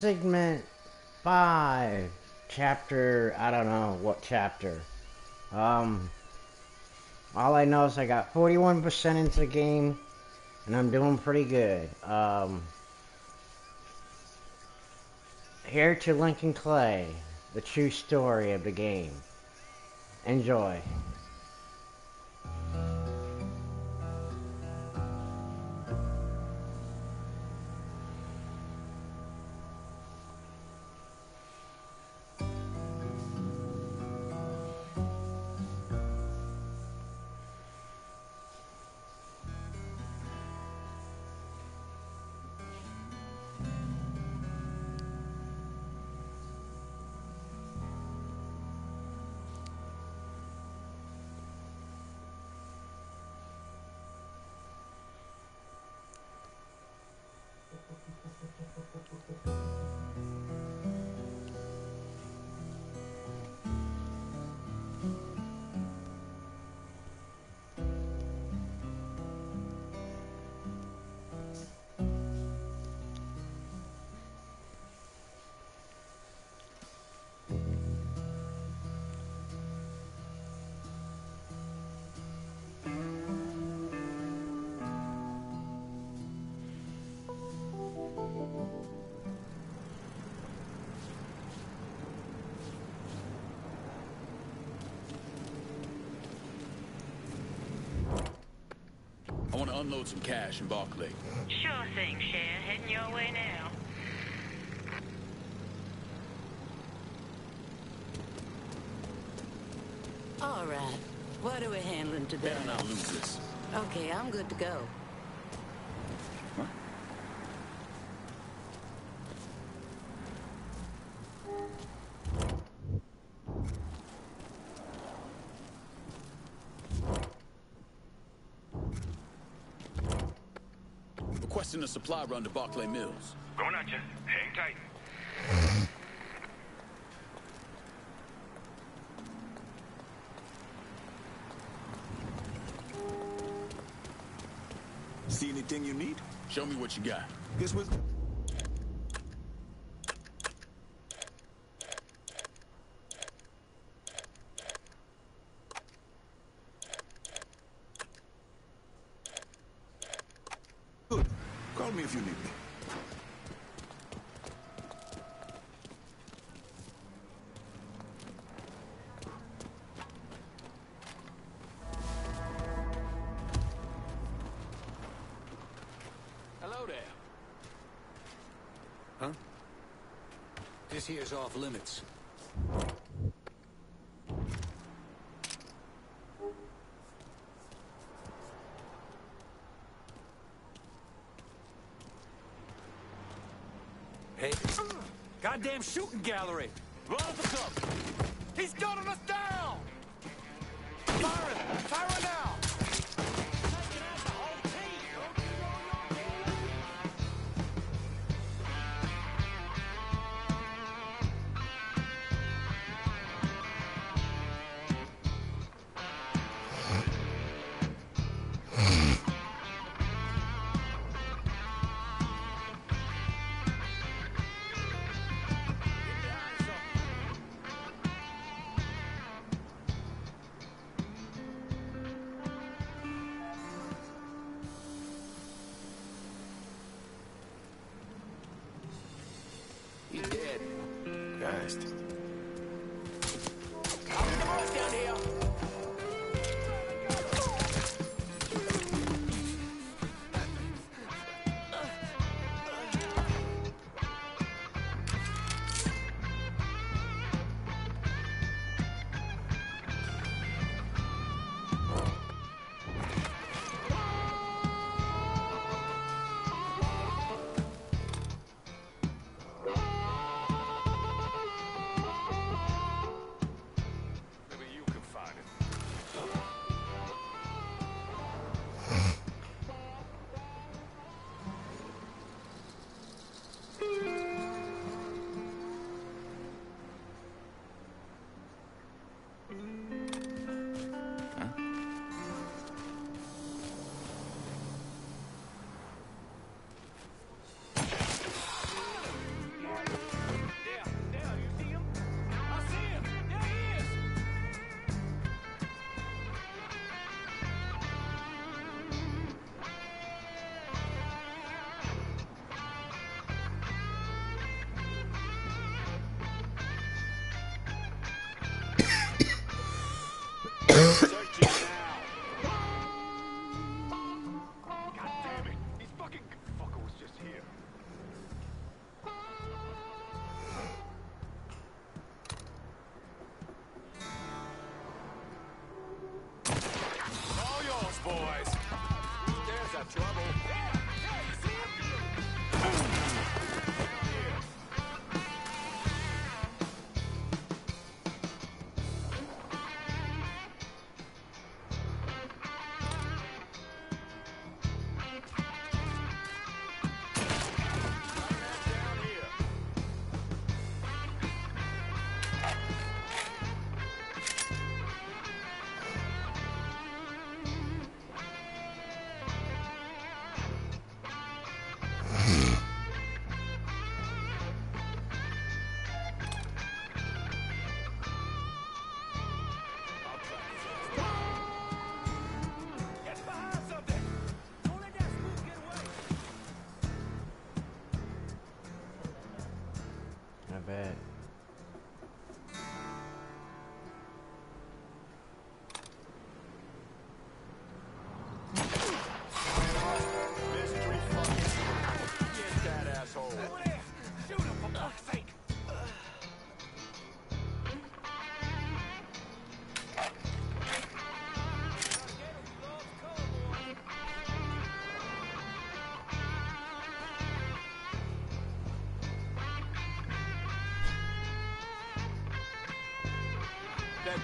segment five, chapter. I don't know what chapter. Um, all I know is I got 41% into the game, and I'm doing pretty good. Um, here to Lincoln Clay, the true story of the game. Enjoy. Unload some cash in Barclay. Sure thing, Cher. Heading your way now. All right. What are we handling today? Better not lose this. Okay, I'm good to go. Requesting a supply run to Barclay Mills. Going at you. Hang tight. See anything you need? Show me what you got. Guess what? Here's off limits. Hey. Goddamn shooting gallery! Roll for cover! He's gunning us down!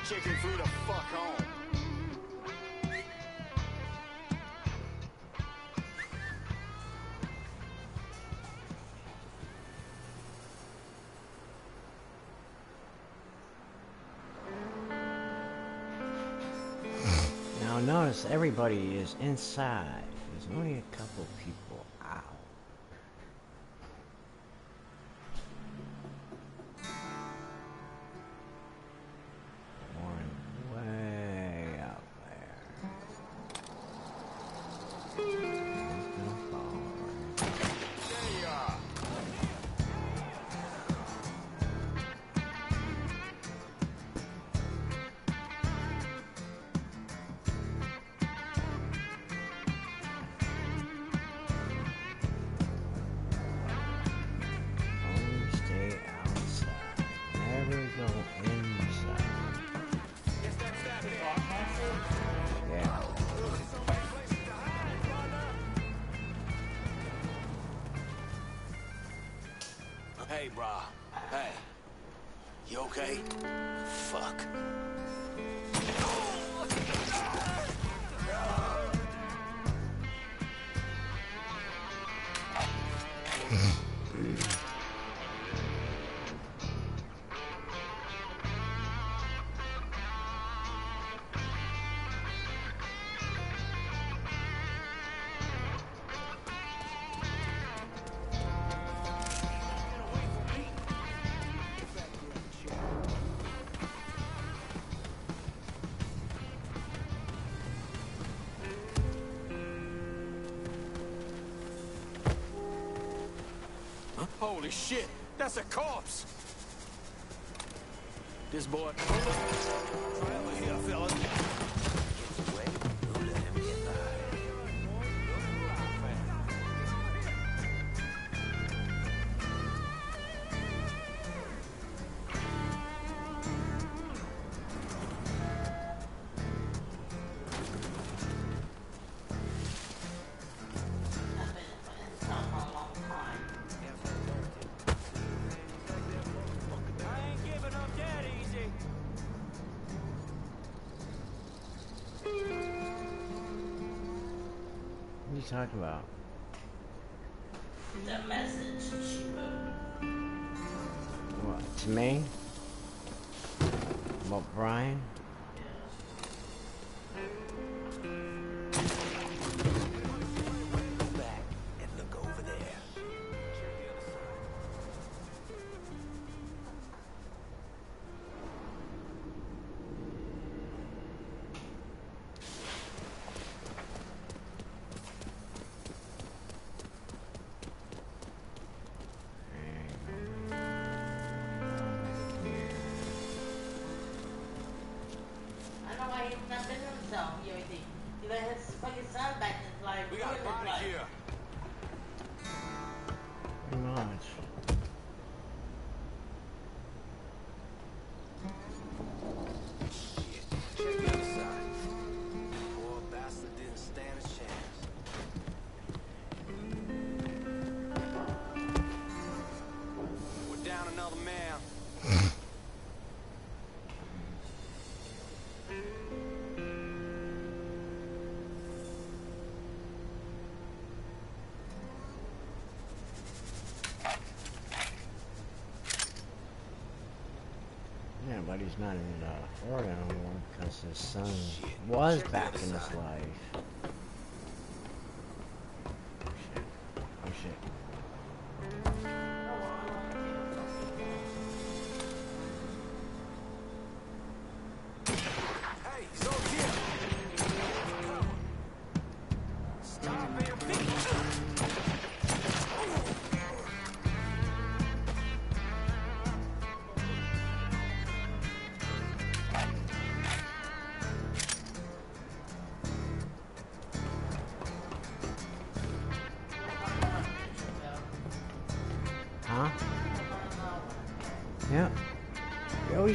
chicken flew the fuck home. Now notice everybody is inside. Holy shit, that's a corpse! This boy... you talking about? The message she wrote. What, to me? About Brian? We got it. but he's not in uh, Oregon anymore because his son Shit. was back in his life.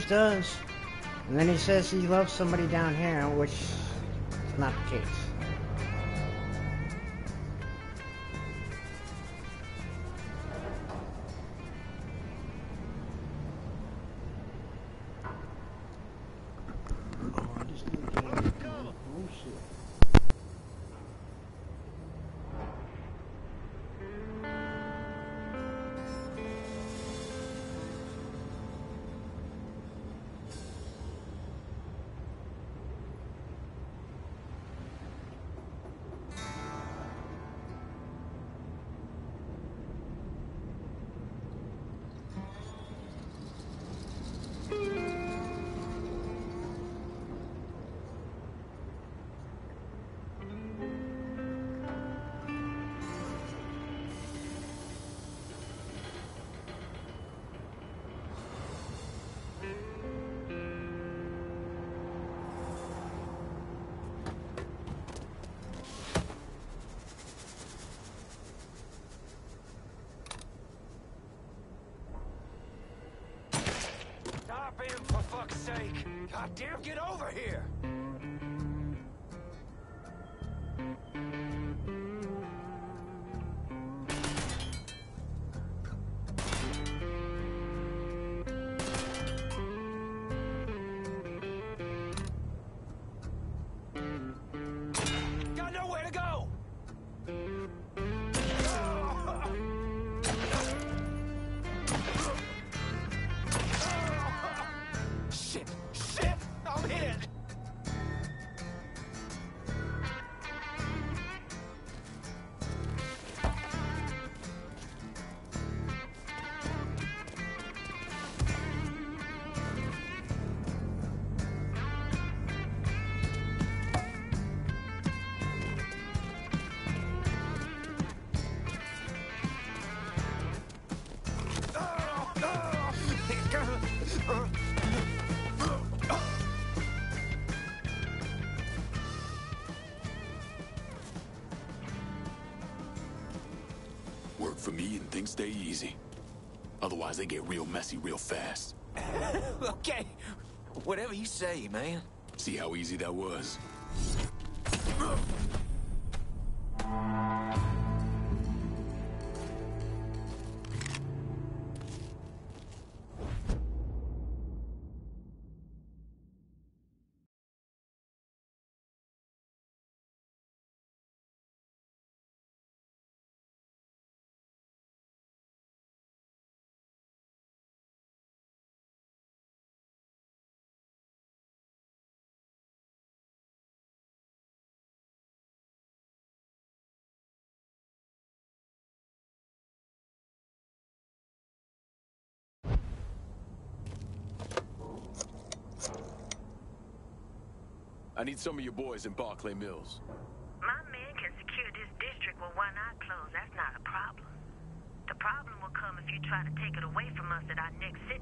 Does. And then he says he loves somebody down here, which is not the case. And stay easy. Otherwise, they get real messy real fast. okay, whatever you say, man. See how easy that was? I need some of your boys in Barclay Mills. My men can secure this district with one eye closed. That's not a problem. The problem will come if you try to take it away from us at our next sit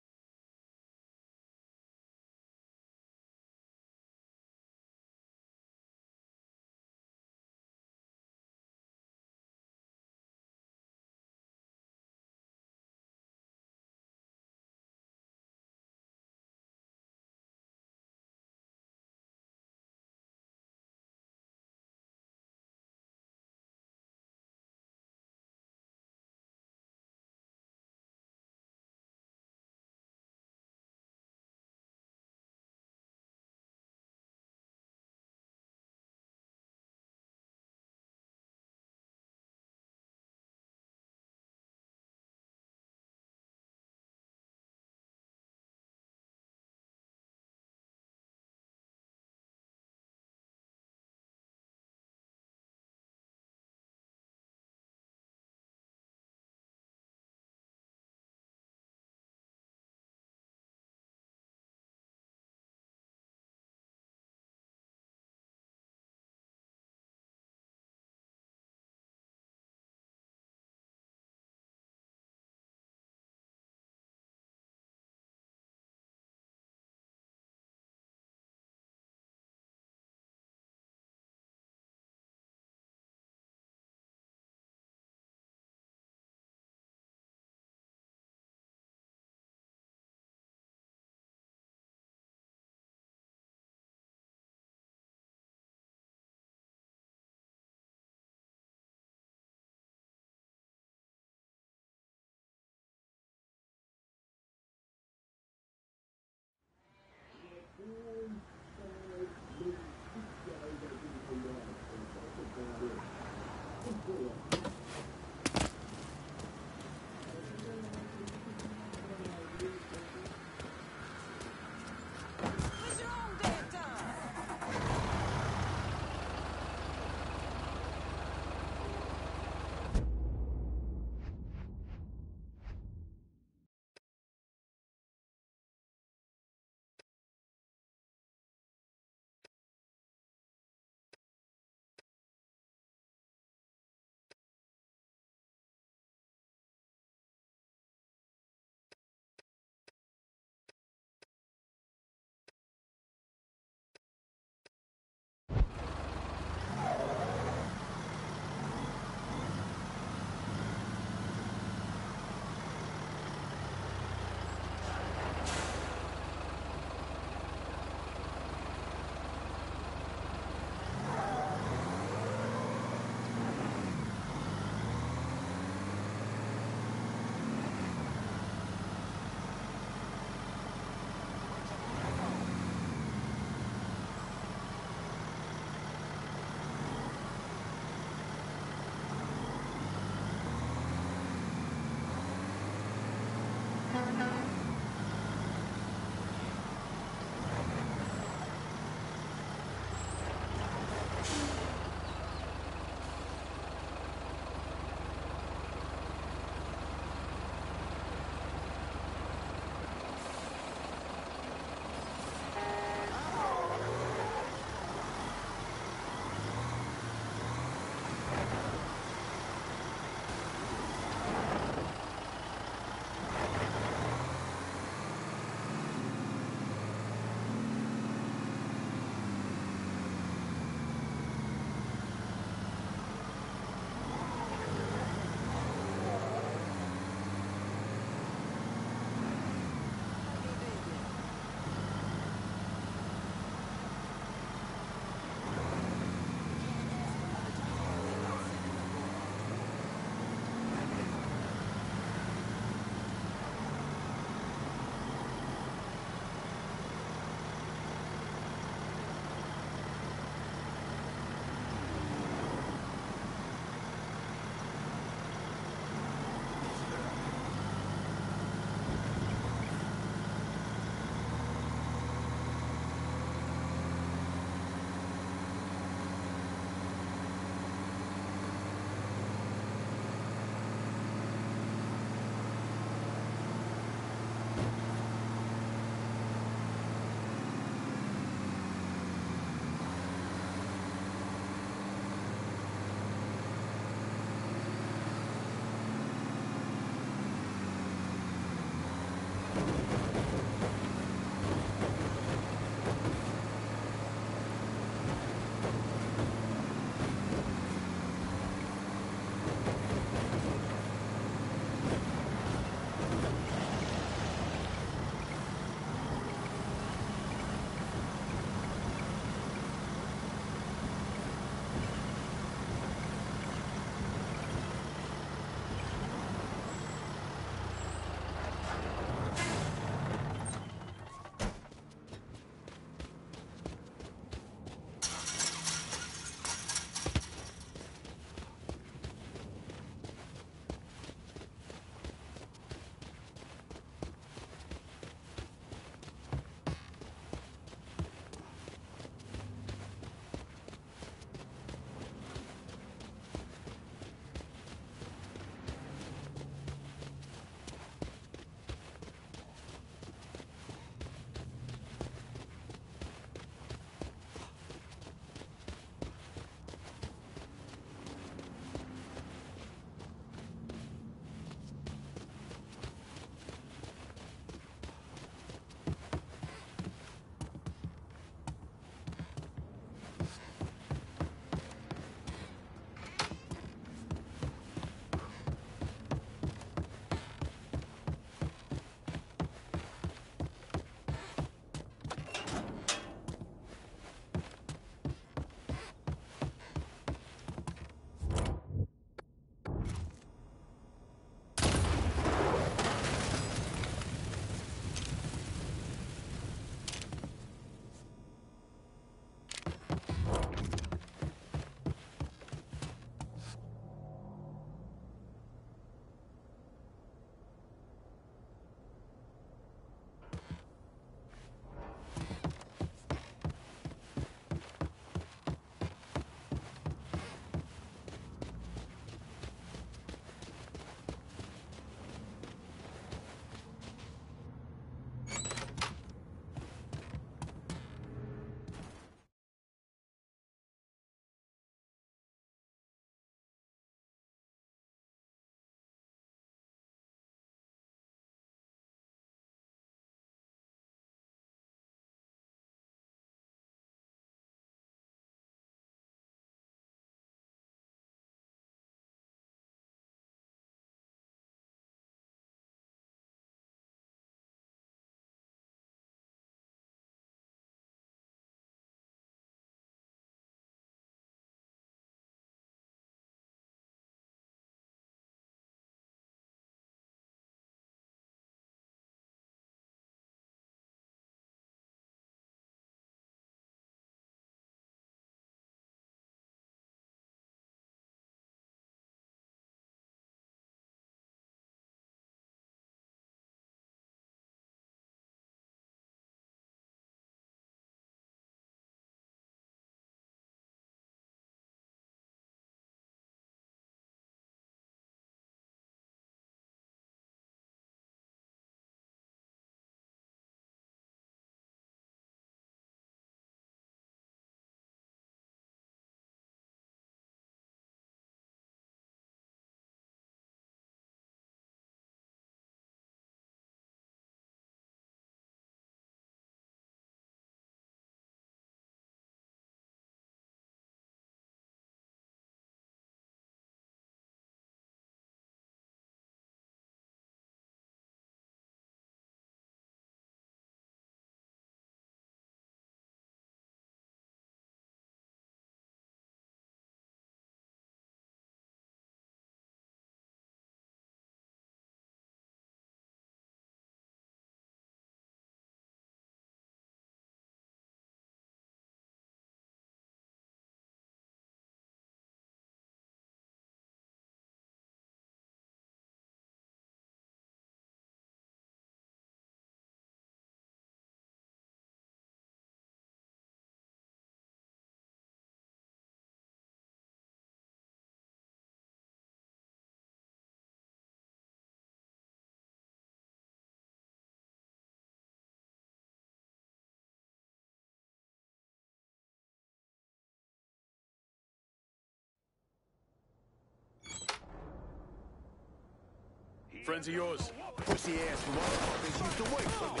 Friends of yours? Pussy ass motherfuckers used to wait for me.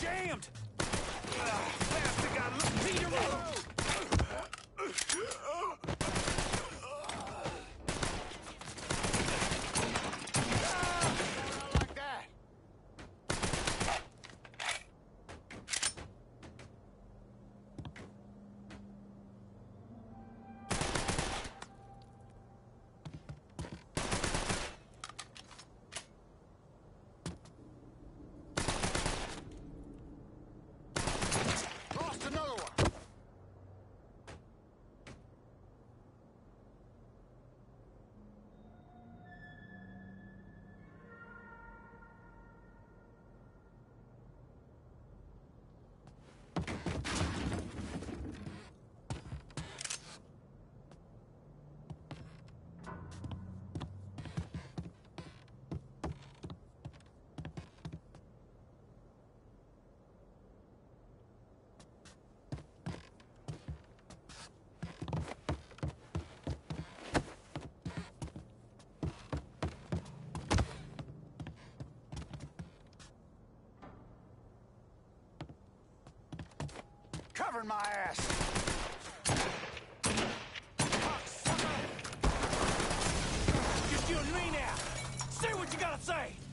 Jammed! Bastard got loose! See your road! Like that. Lost another one. Covering my ass. Just you and me now! Say what you gotta say!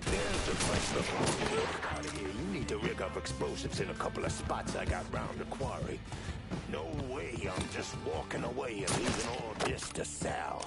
Right there's the place look out of here. You need to rig up explosives in a couple of spots I got round the quarry. No way I'm just walking away and leaving all this to Sal.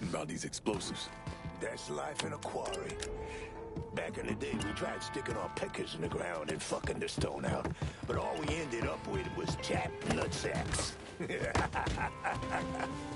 Kidding about these explosives. That's life in a quarry. Back in the day, we tried sticking our pickers in the ground and fucking the stone out. But all we ended up with was chapped nutsacks.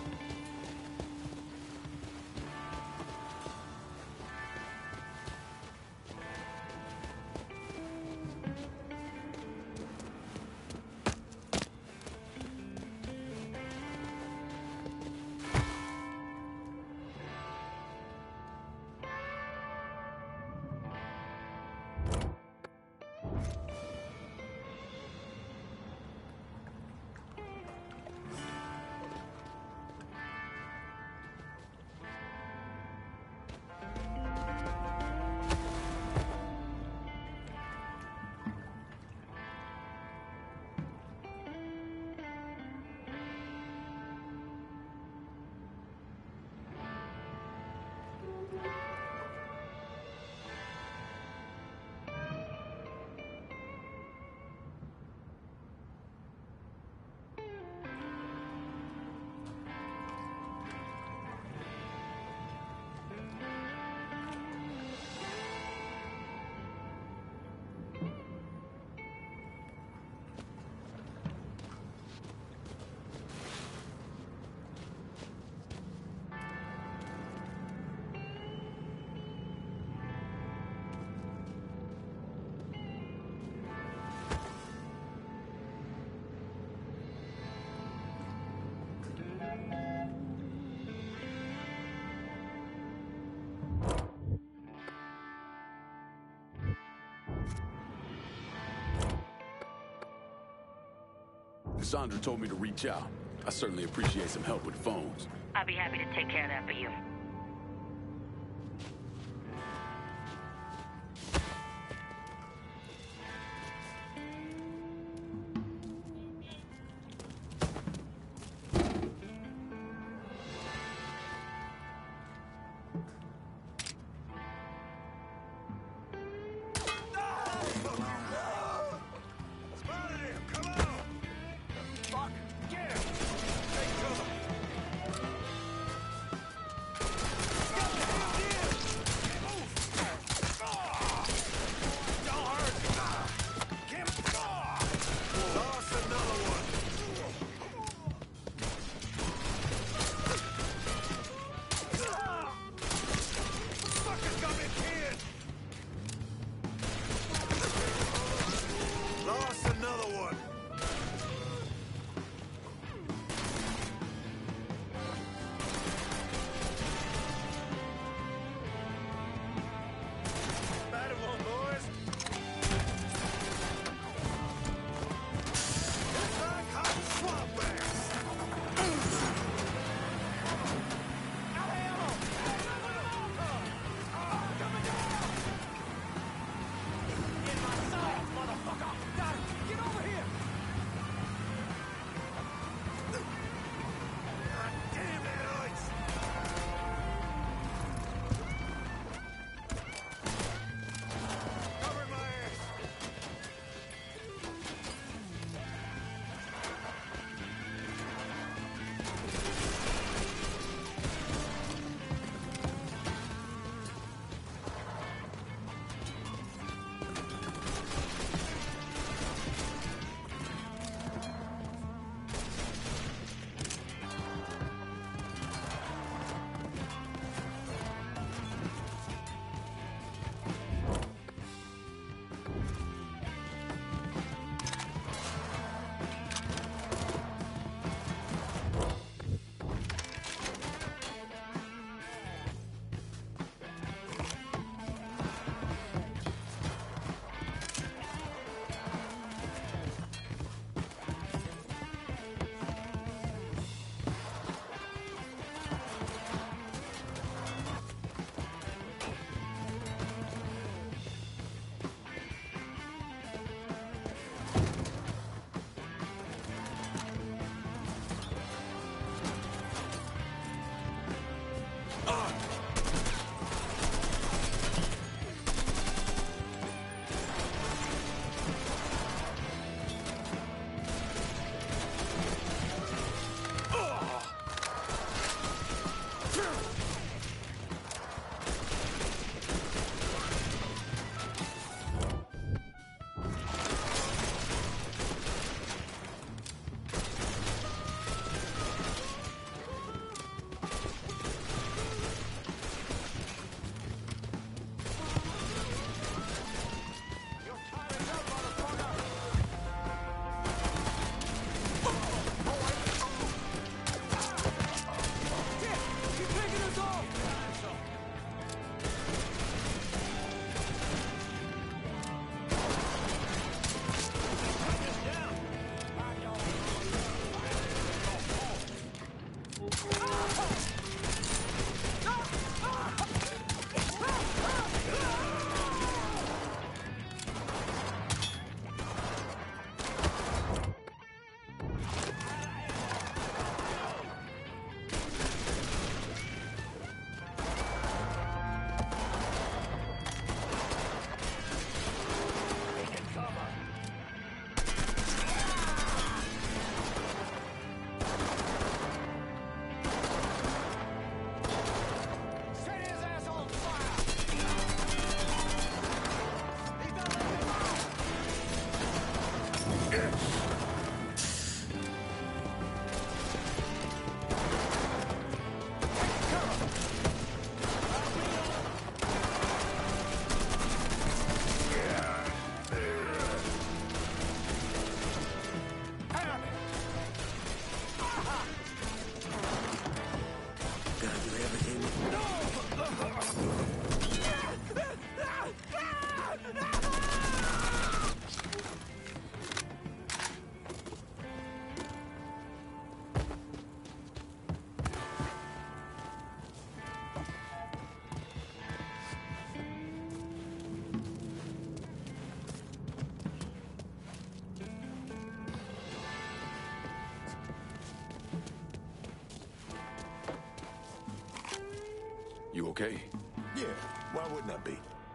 Cassandra told me to reach out. I certainly appreciate some help with phones. I'll be happy to take care of that for you.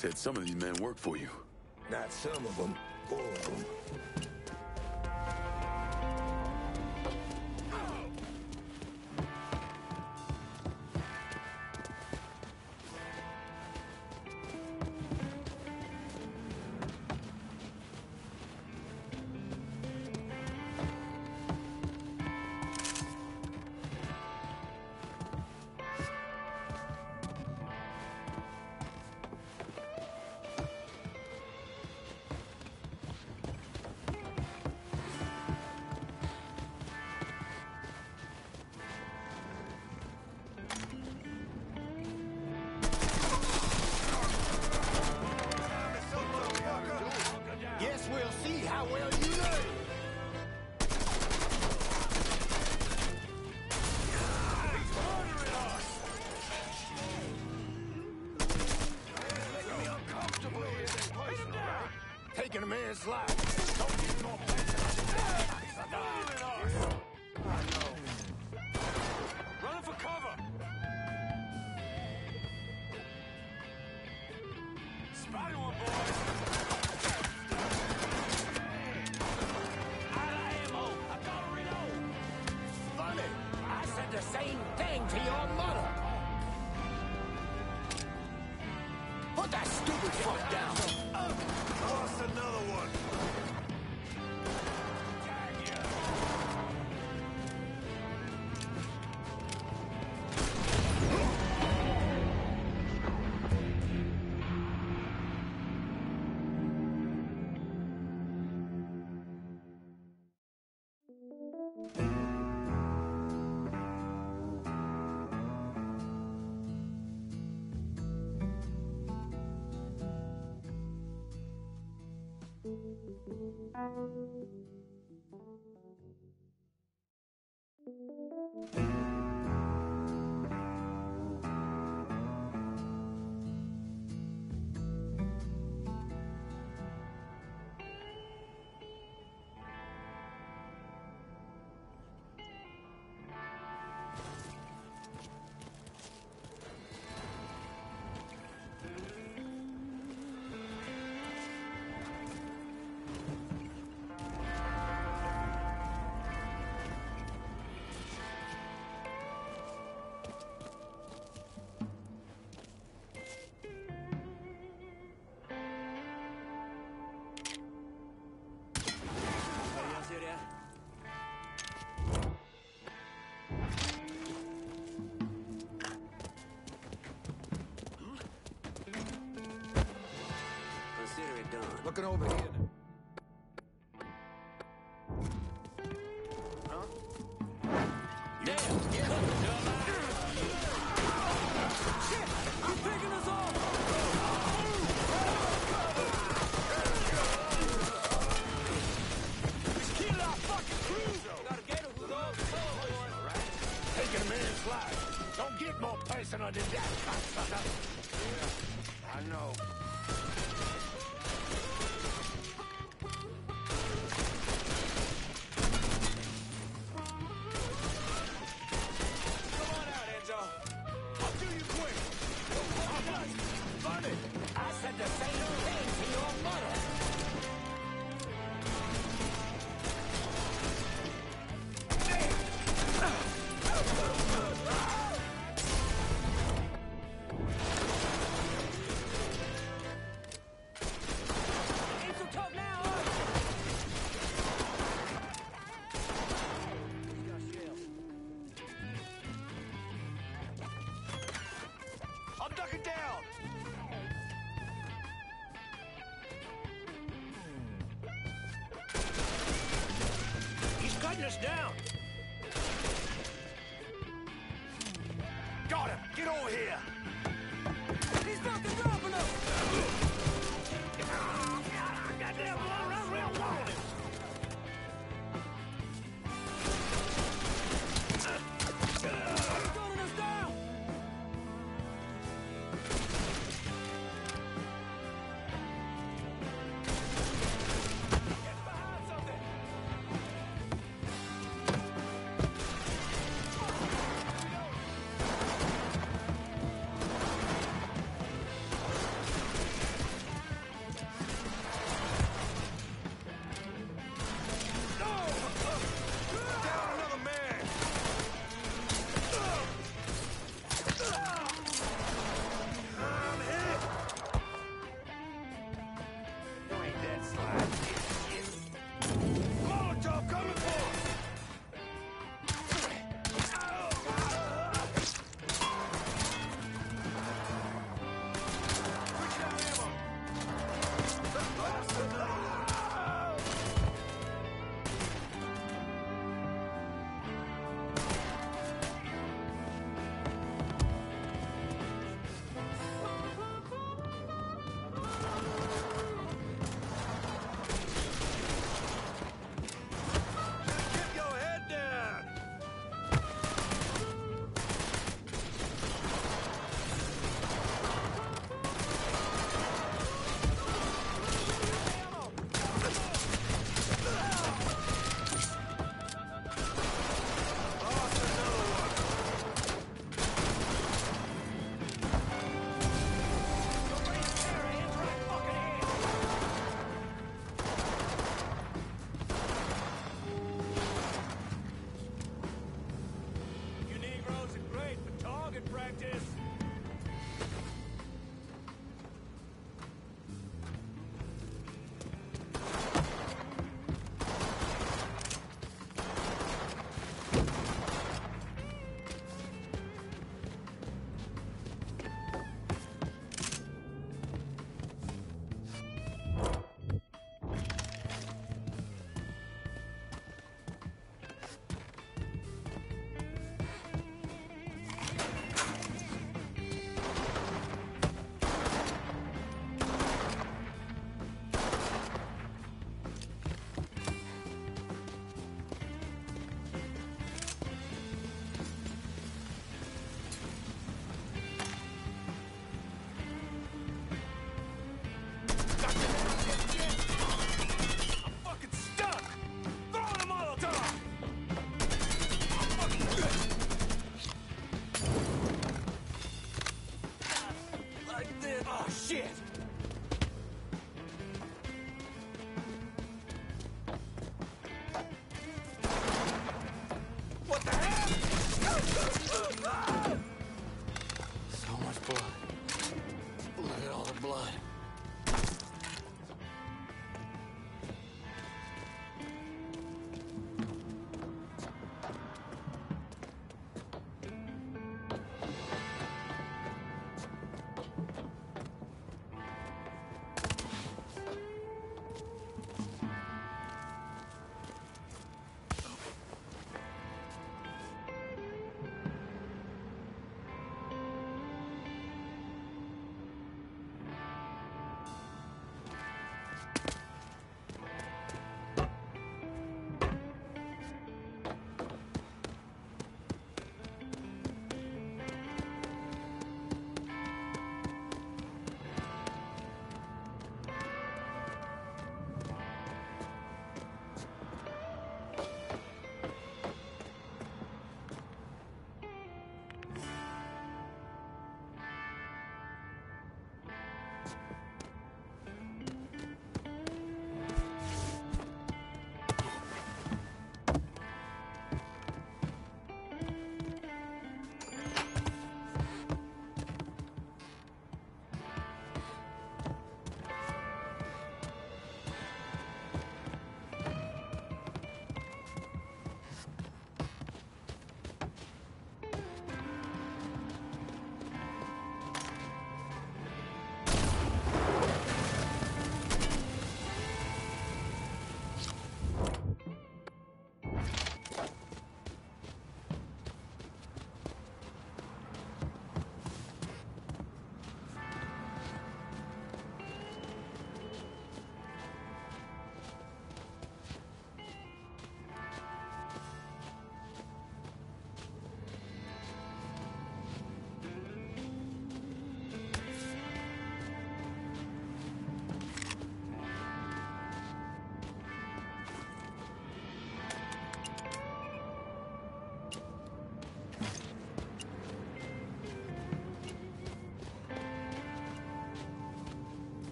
Said some of these men work for you. Not some of them. seconds left. Looking over here.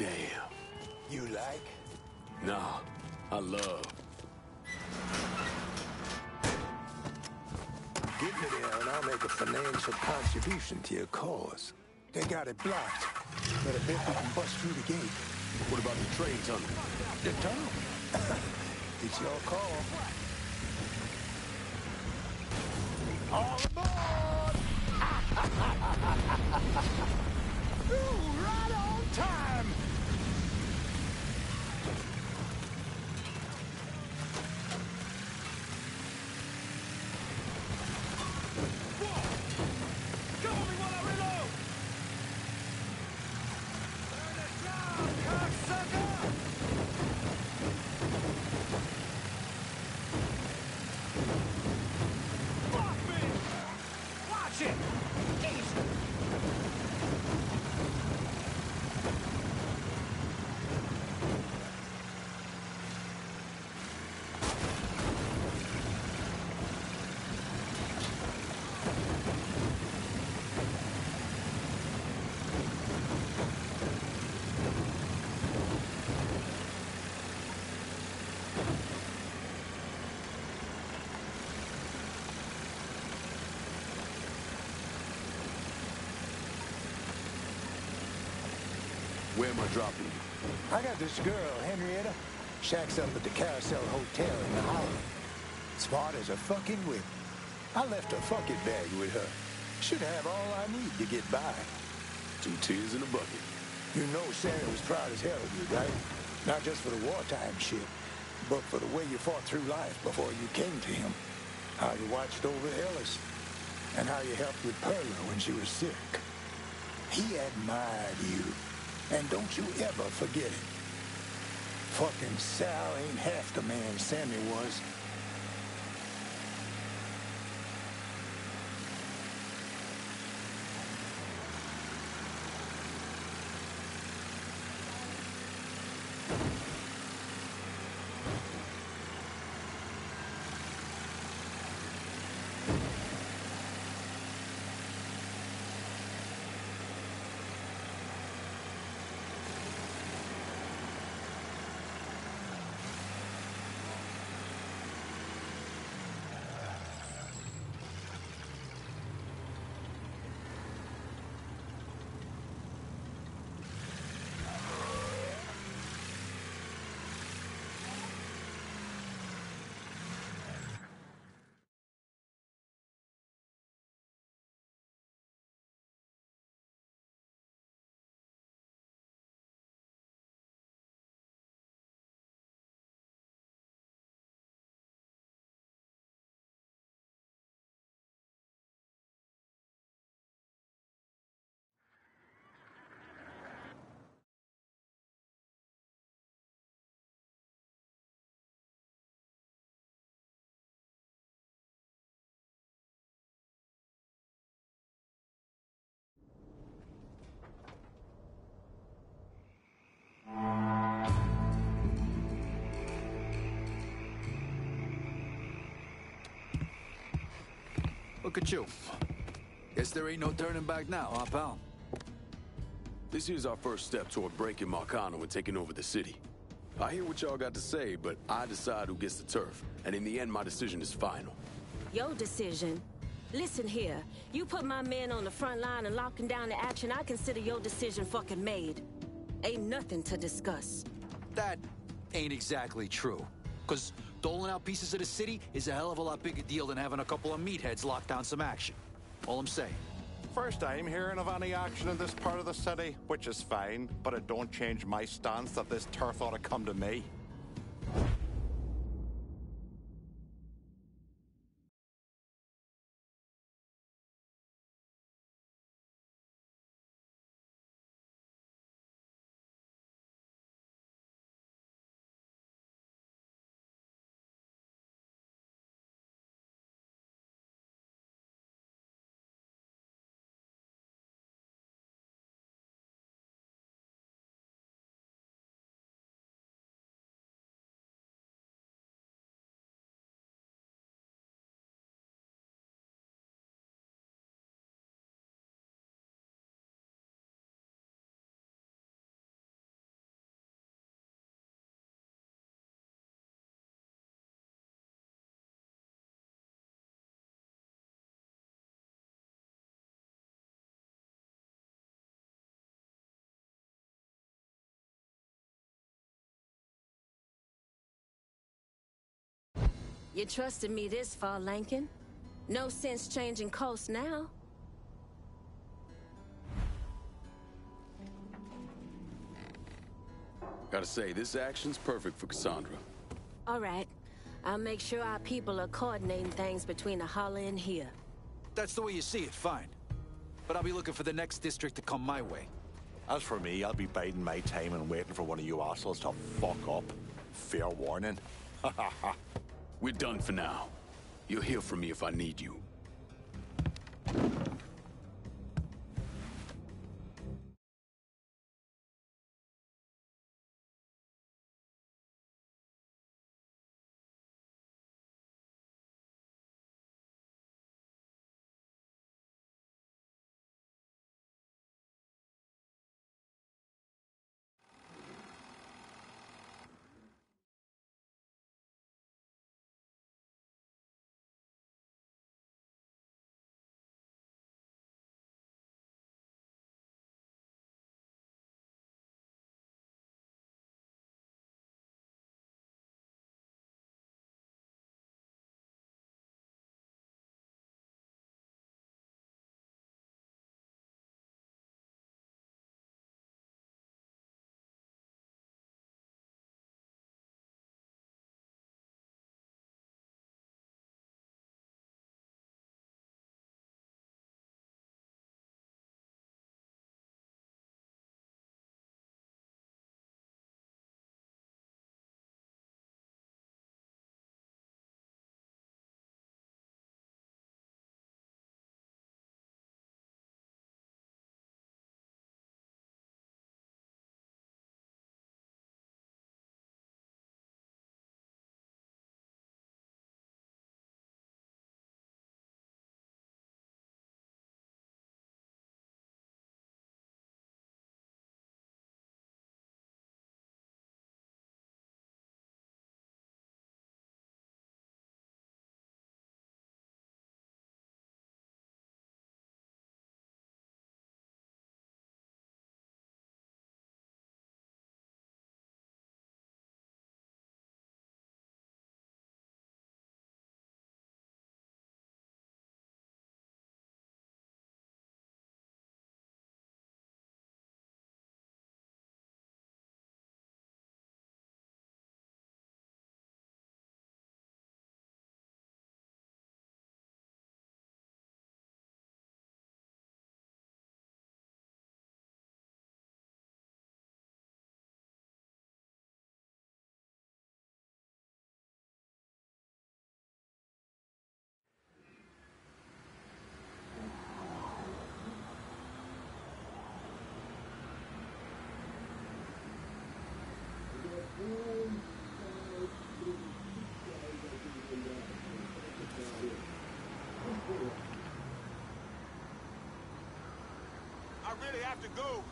Damn. You like? Nah, I love. Get me there and I'll make a financial contribution to your cause. They got it blocked, but I bet we can bust through the gate. What about the train tunnel? The tunnel? it's your call. All aboard! Ooh, right on time! Am I dropping you? I got this girl, Henrietta. Shacks up at the Carousel Hotel in the Hollow. Smart as a fucking whip. I left a fucking bag with her. Should have all I need to get by. Two tears in a bucket. You know Sammy was proud as hell of you, right? Not just for the wartime shit, but for the way you fought through life before you came to him. How you watched over Ellis, and how you helped with Perla when she was sick. He admired you, and don't you ever forget it. Fucking Sal ain't half the man Sammy was. Look at you. Guess there ain't no turning back now, huh, pal? This here's our first step toward breaking Marcano and taking over the city. I hear what y'all got to say, but I decide who gets the turf. And in the end, my decision is final. Your decision. Listen here. You put my men on the front line and locking down the action, I consider your decision fucking made. Ain't nothing to discuss. That ain't exactly true. Because doling out pieces of the city is a hell of a lot bigger deal than having a couple of meatheads lock down some action. All I'm saying. First time hearing of any action in this part of the city, which is fine, but it don't change my stance that this turf ought to come to me. You trusted me this far, Lincoln. No sense changing course now. Gotta say, this action's perfect for Cassandra. All right. I'll make sure our people are coordinating things between the holler and here. That's the way you see it, fine. But I'll be looking for the next district to come my way. As for me, I'll be biding my time and waiting for one of you assholes to fuck up. Fair warning. We're done for now. You'll hear from me if I need you. Really have to go.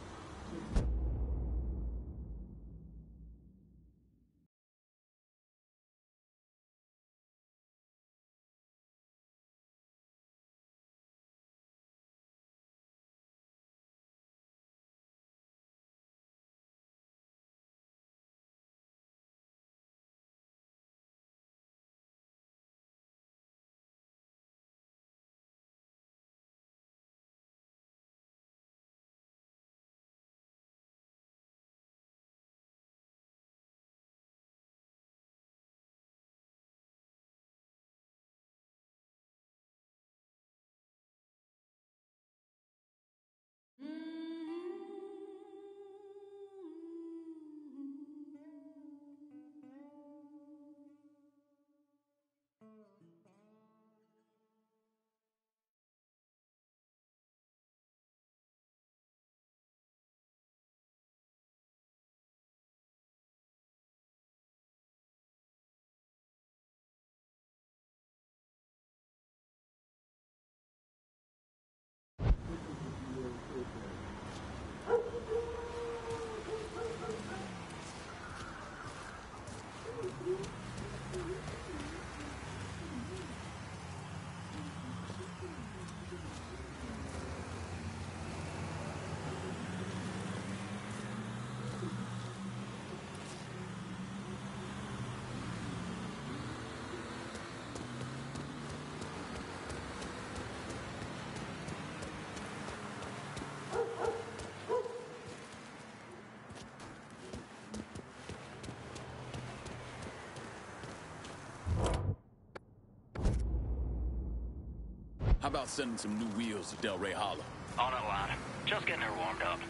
How about sending some new wheels to Delray Hollow? On it, lad. Just getting her warmed up.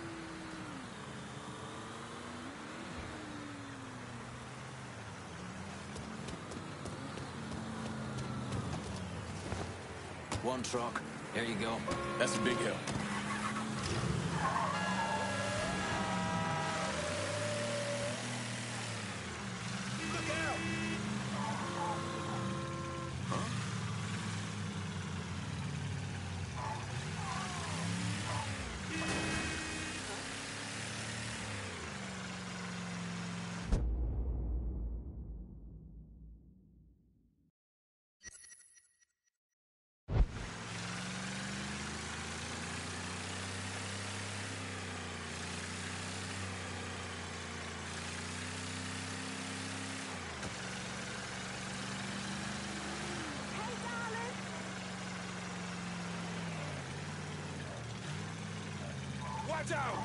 One truck. There you go. That's a big help. Watch out!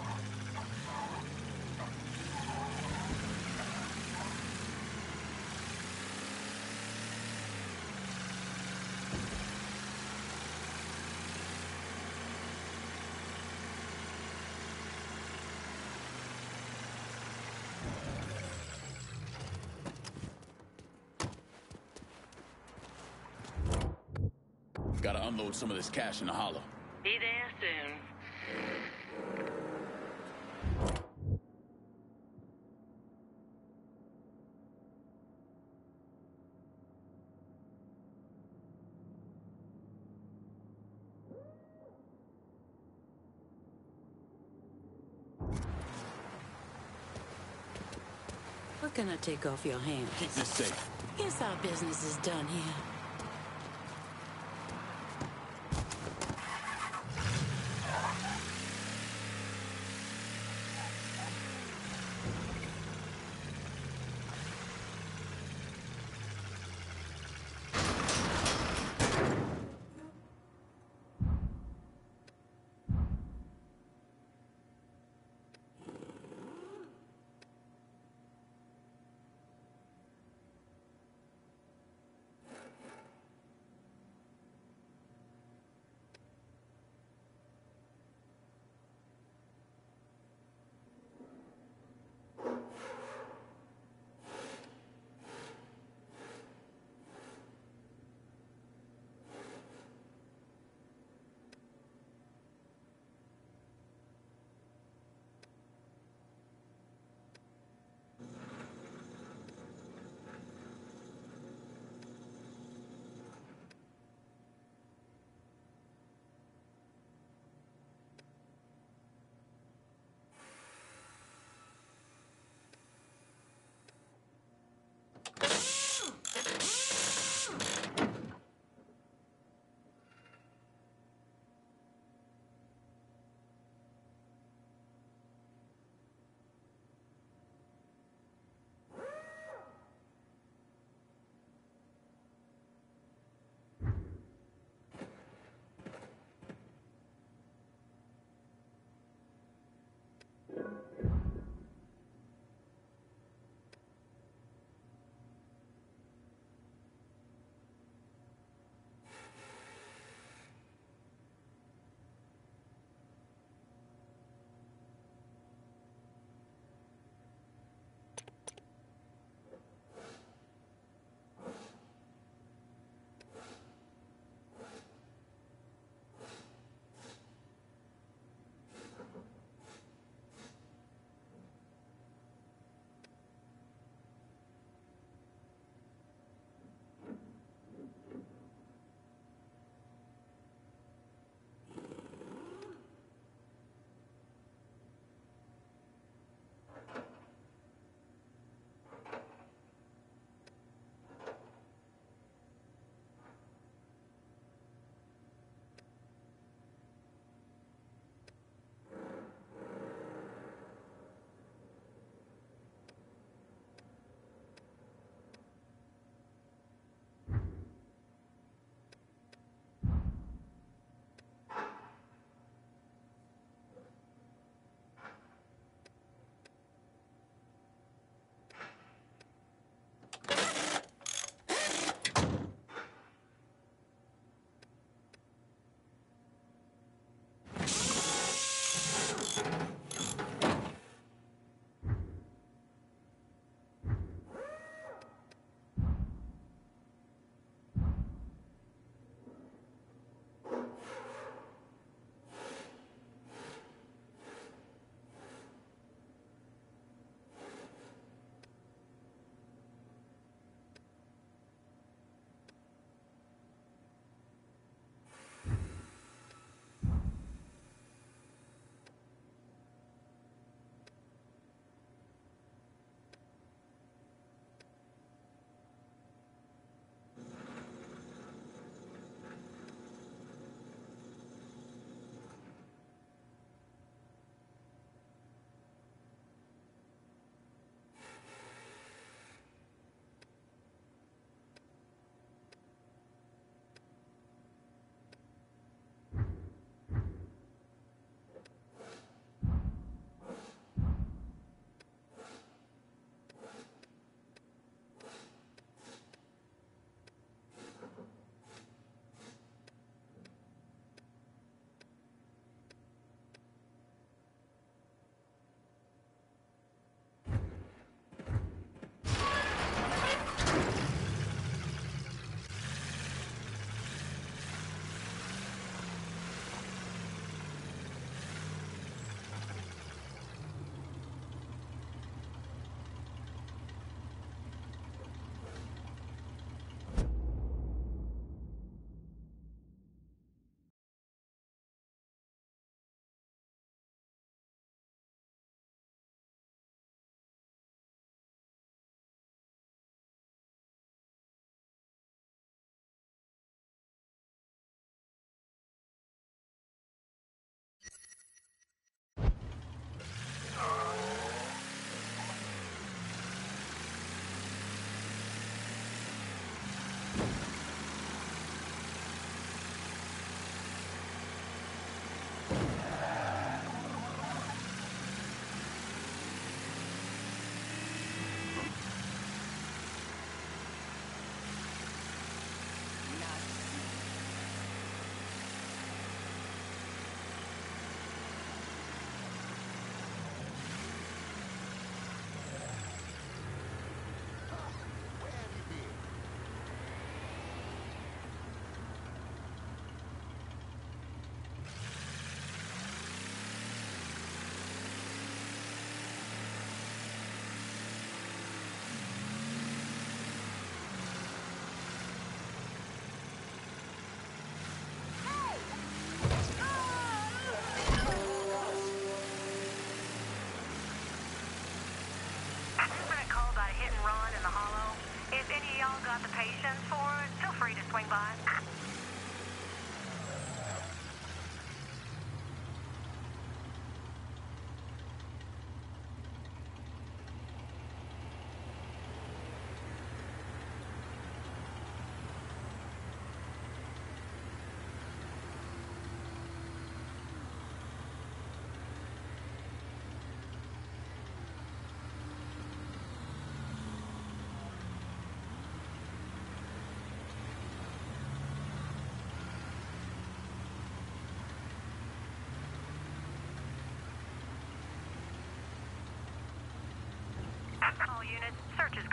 Gotta unload some of this cash in the hollow. Be there soon. I take off your hands? Keep this safe. Guess our business is done here.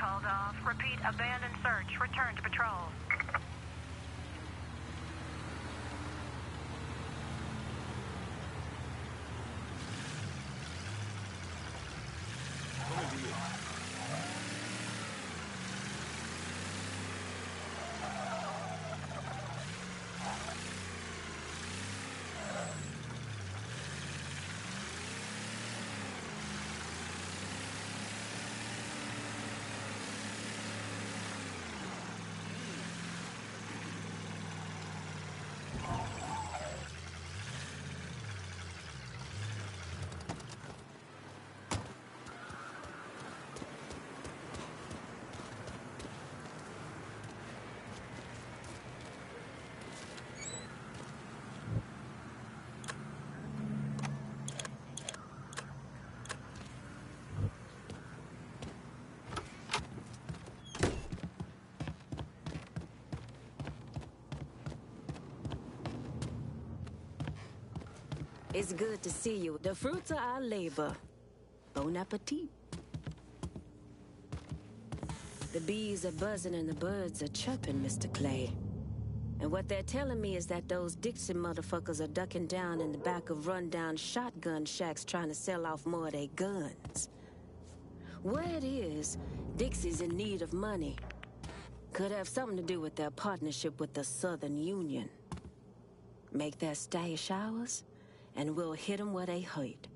Called off. Repeat, abandoned search. Return to patrol. It's good to see you. The fruits of our labor. Bon appetit. The bees are buzzing and the birds are chirping, Mr. Clay. And what they're telling me is that those Dixie motherfuckers are ducking down in the back of rundown shotgun shacks trying to sell off more of their guns. Word is, Dixie's in need of money. Could have something to do with their partnership with the Southern Union. Make their stash ours, and we'll hit them where they hurt.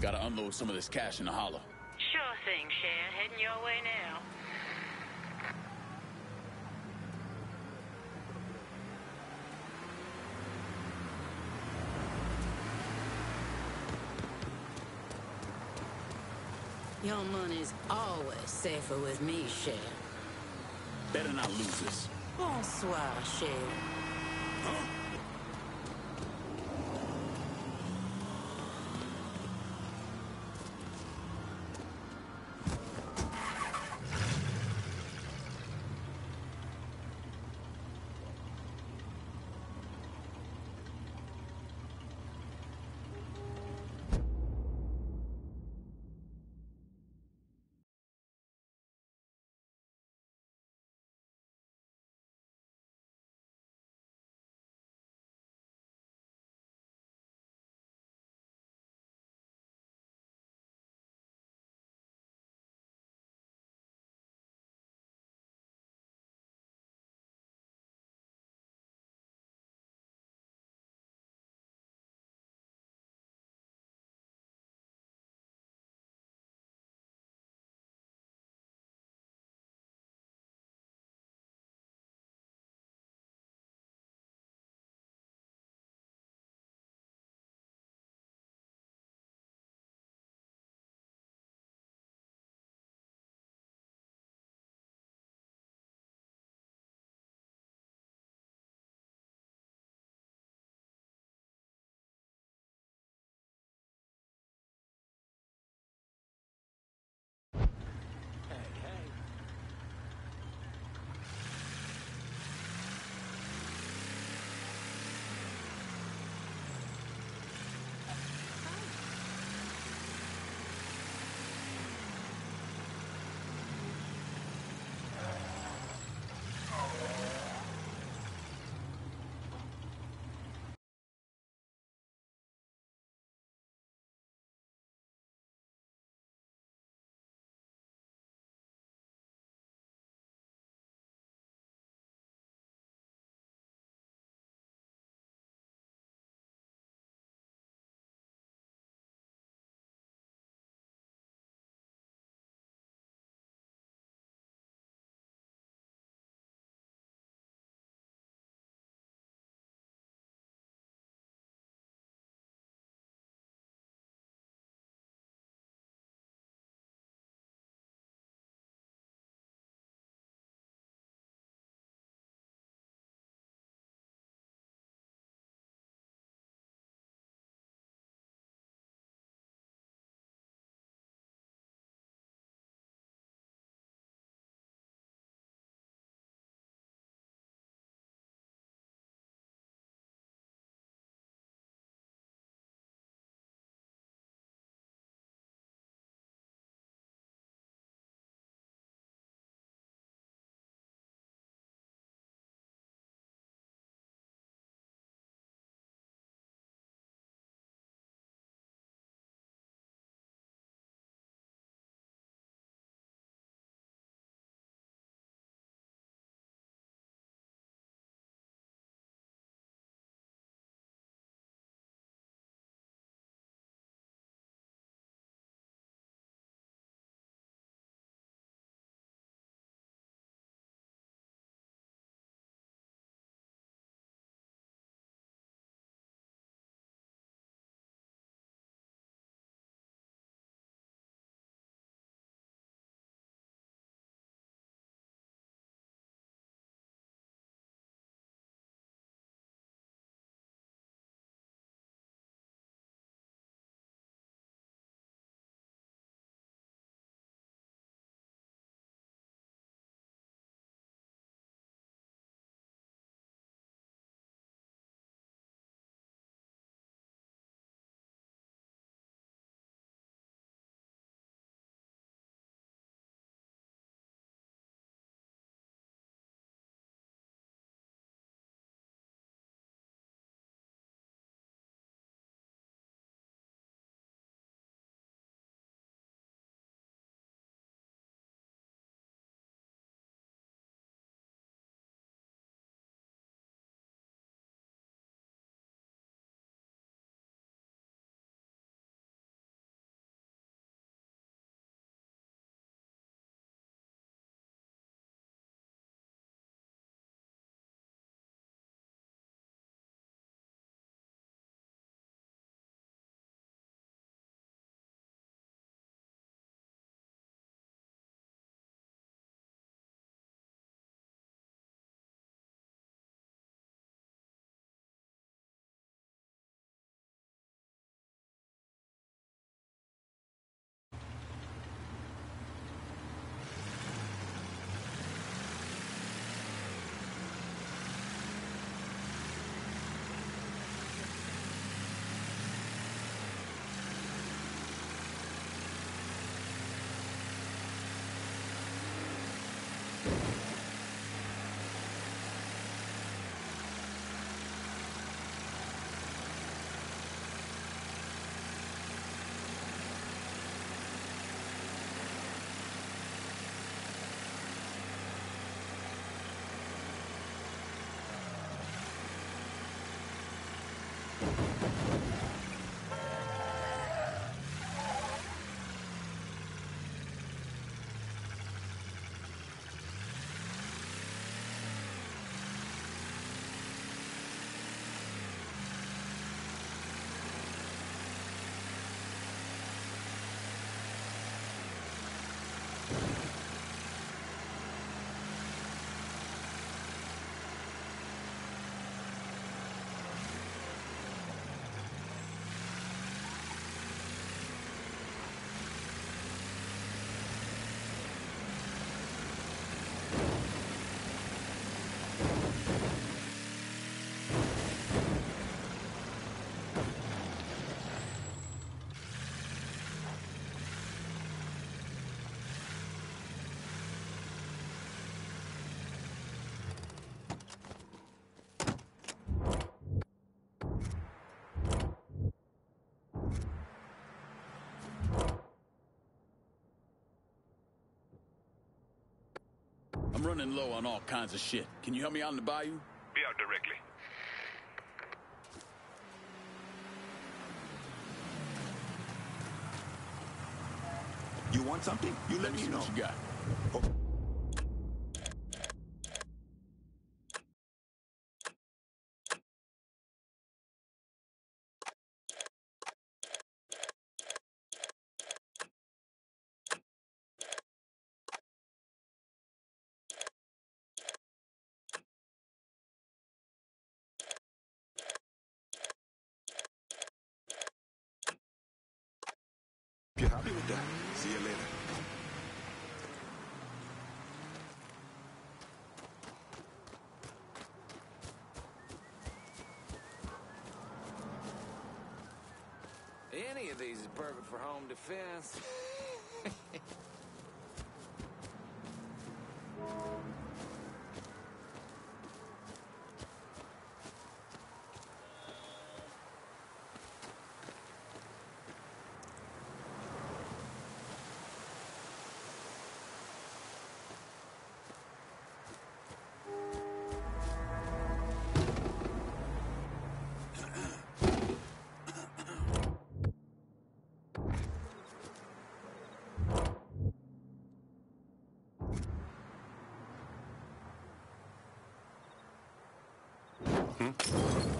Gotta unload some of this cash in the hollow. Sure thing, Shan. Heading your way now. Your money's always safer with me, Cher. Better not lose this. Bonsoir, Cher. I'm running low on all kinds of shit. Can you help me out in the bayou? Be out directly. You want something? You let, Let me me see know. what you got. With that, see you later. Any of these is perfect for home defense. Seek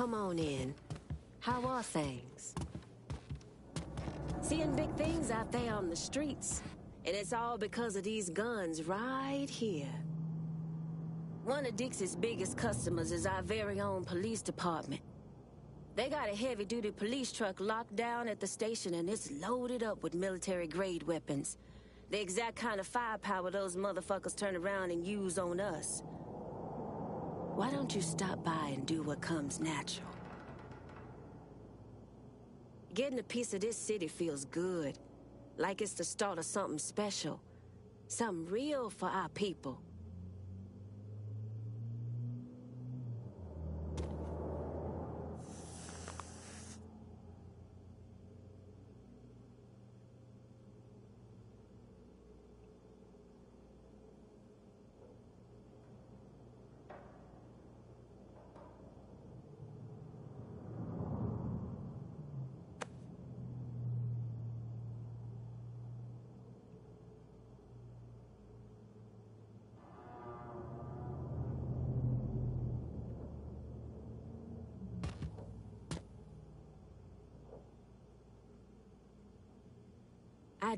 come on in. How are things? Seeing big things out there on the streets. And it's all because of these guns right here. One of Dixie's biggest customers is our very own police department. They got a heavy-duty police truck locked down at the station and it's loaded up with military-grade weapons. The exact kind of firepower those motherfuckers turn around and use on us. Why don't you stop by and do what comes natural? Getting a piece of this city feels good. Like it's the start of something special. Something real for our people.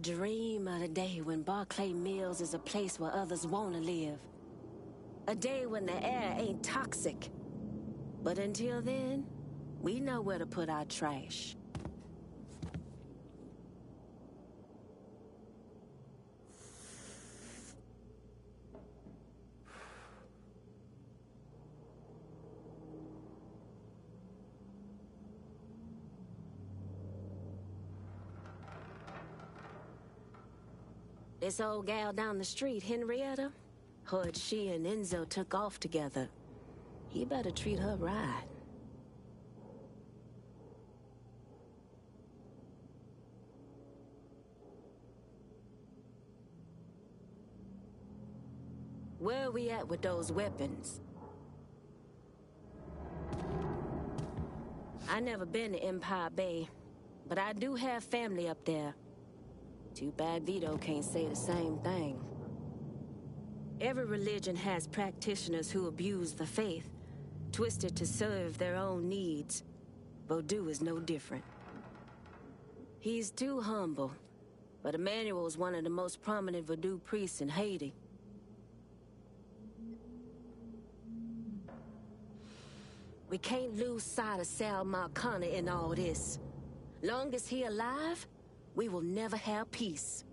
Dream of a day when Barclay Mills is a place where others want to live. A day when the air ain't toxic. But until then, we know where to put our trash. This old gal down the street, Henrietta, heard she and Enzo took off together. You better treat her right. Where are we at with those weapons? I never been to Empire Bay, but I do have family up there. Too bad Vito can't say the same thing. Every religion has practitioners who abuse the faith, twisted to serve their own needs. Vodou is no different. He's too humble, but Emmanuel is one of the most prominent Vodou priests in Haiti. We can't lose sight of Sal Marcano in all this. Long as he alive, we will never have peace.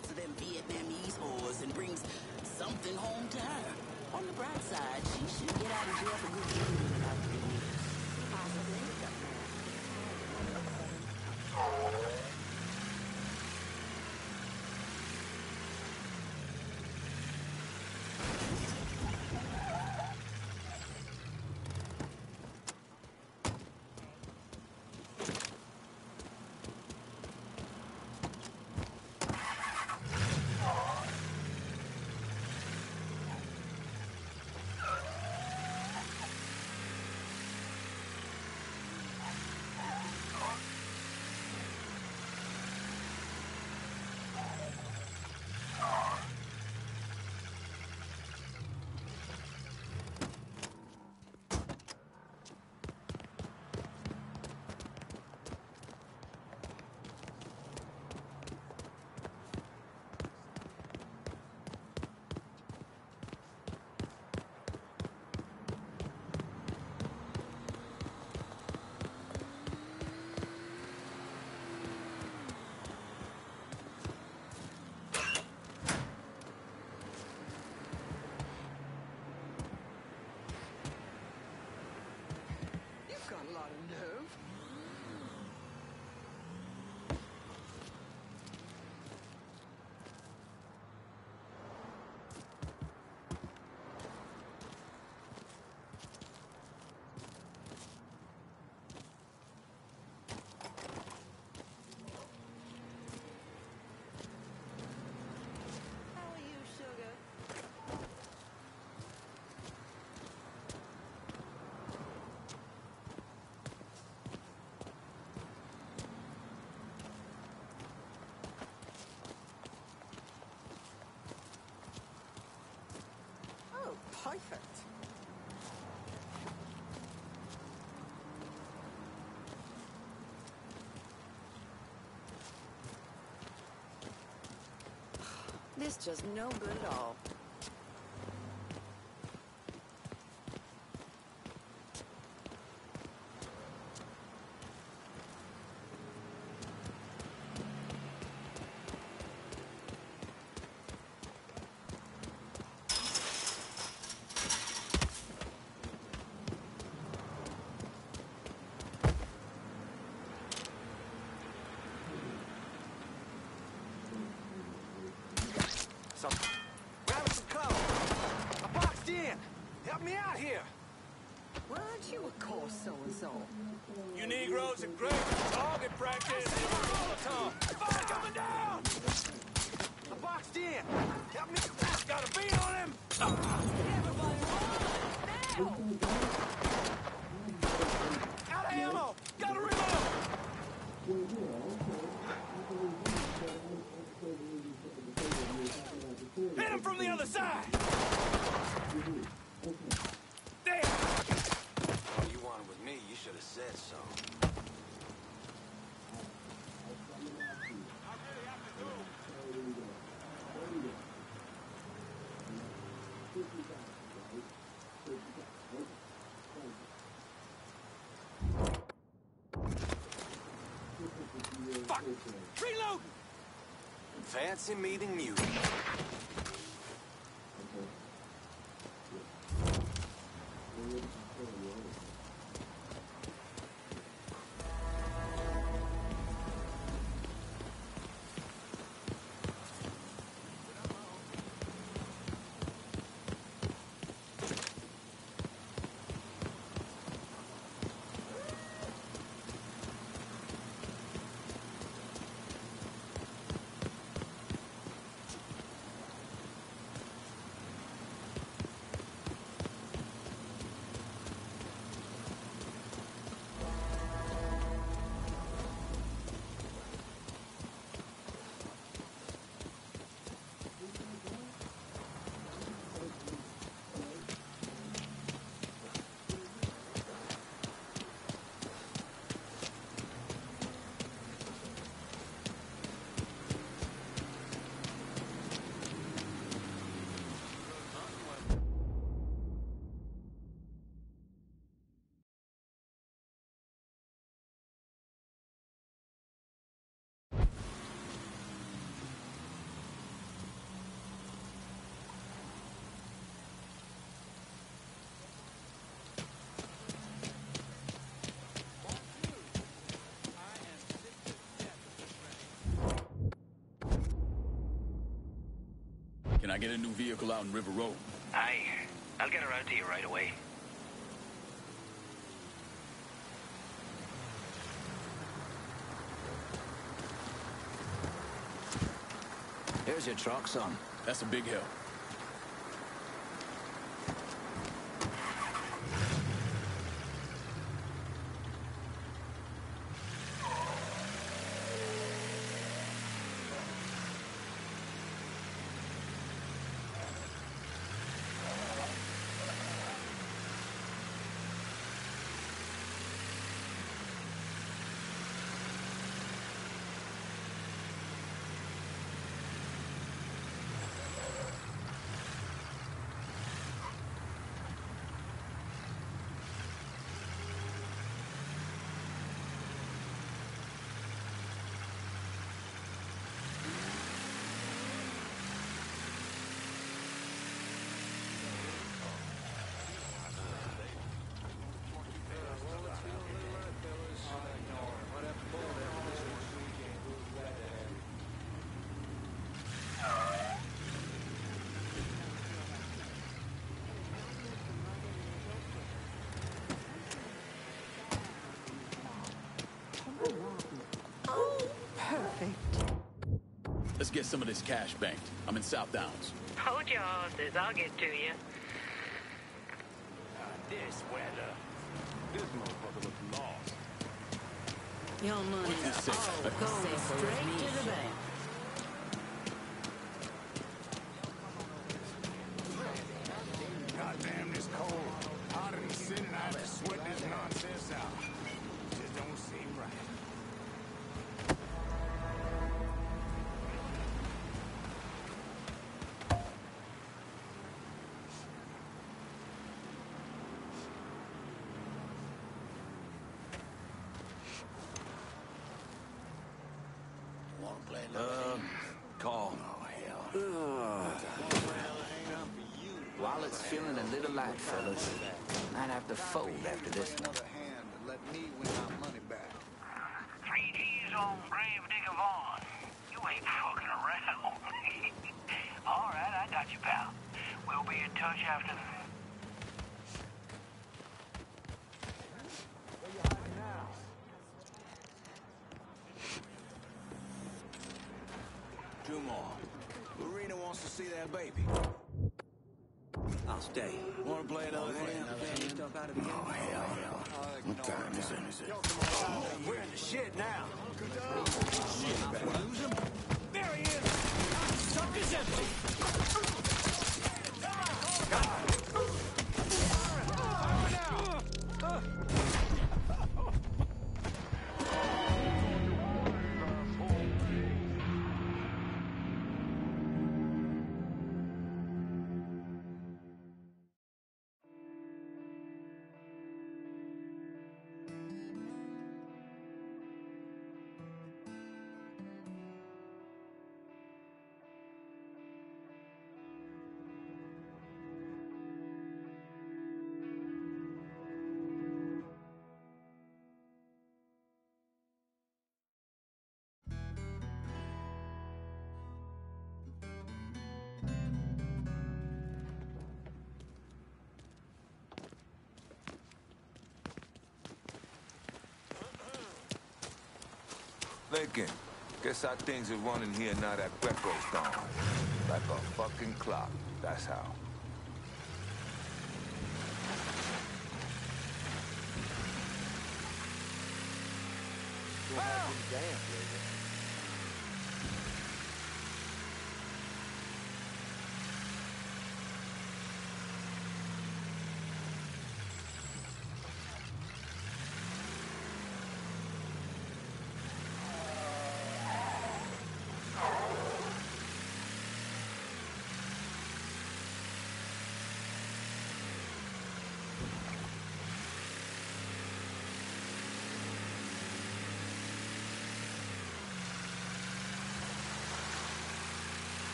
to them Vietnamese whores and brings something home to her. On the bright side, she should get out of jail for good. This just no good at all. Assassin! Fuck! Reloading! Fancy meeting you. I get a new vehicle out in River Row? Aye. I'll get her out to you right away. Here's your truck, son. That's a big help. Get some of this cash banked. I'm in South Downs. Hold your horses. I'll get to you. Ah, this weather. This motherfucker looks lost. Your money's this safe? always safer with Straight to the bank. Goddamn, this cold. Hotter than sin, and I have to sweat this nonsense out. Just don't seem right. Want to play another Um, call. Wallet's feeling a little light, fellas. Might have to fold after this one. hand let me win my money back. Three G's on Grave Digger Vaughn. You ain't fucking around. All right, I got you, pal. We'll be in touch after the... Two more. Marina wants to see that baby. I'll stay. Want to play another hand? Oh, hell. What time is it? Is it? We're in the shit now. Lose him? There he is. Sucker's empty. Lincoln, guess how things are running here now that Greco's gone. Like a fucking clock, that's how.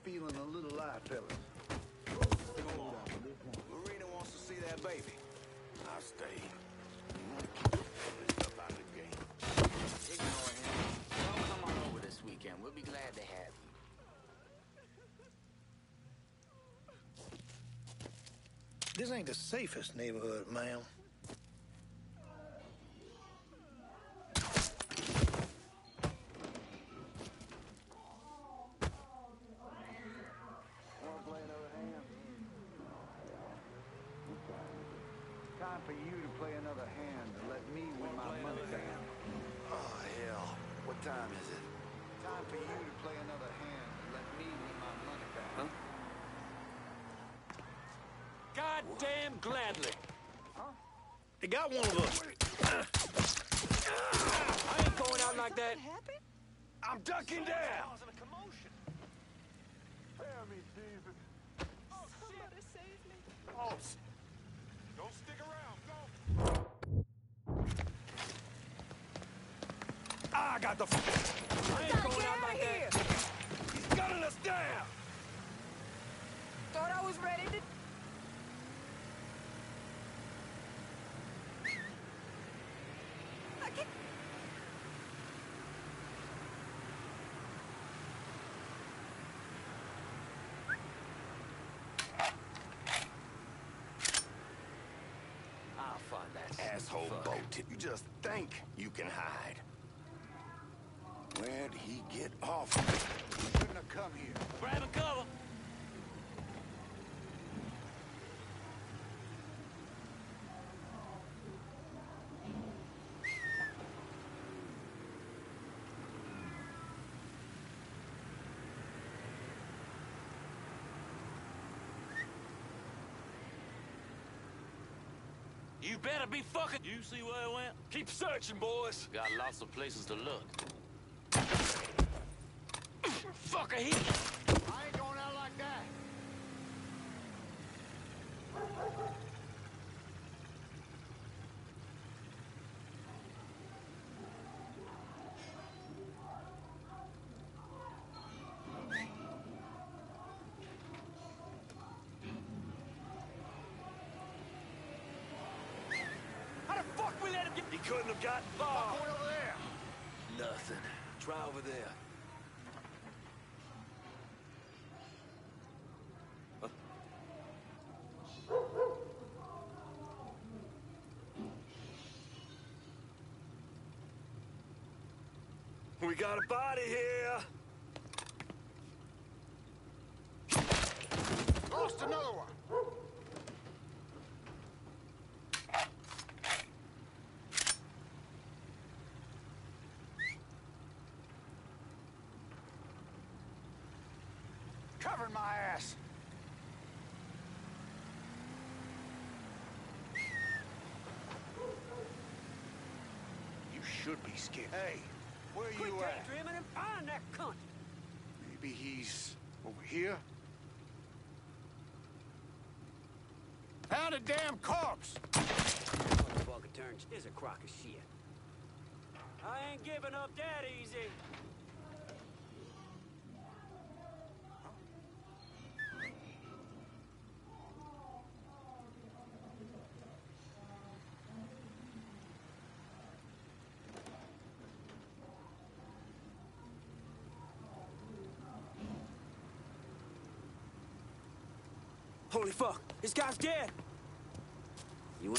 Feeling a little light, fellas. Marina wants to see that baby. I'll stay. Ignore him. Don't come on over this weekend. We'll be glad to have you. This ain't the safest neighborhood, ma'am. Time for you to play another hand and let me win my money back. Oh, hell. What time is it? Time for you to play another hand and let me win my money back. Goddamn gladly. They got one of us. I ain't going out like that. I'm ducking down. Spare me, Jesus. Oh, somebody save me. Oh, s- don't stick around. Go. I got the. I ain't going out like that. He's gunning us down. Thought I was ready to. I can't. I'll find that Asshole fuck. boat. You just think you can hide. Where'd he get off? You shouldn't have come here. Grabbing cover. You better be fucking. You see where I went? Keep searching, boys. Got lots of places to look. Fucker, he. I ain't going out like that. we let him get... He couldn't have gotten far. Going over there. Nothing. Try over there. We got a body here. Lost another one. Covering my ass. You should be scared. Hey, where Quit you at? Quit daydreaming and find that cunt. Maybe he's over here? Found a damn corpse! Motherfucker turns is a crock of shit. I ain't giving up that easy. Holy fuck! This guy's dead! You.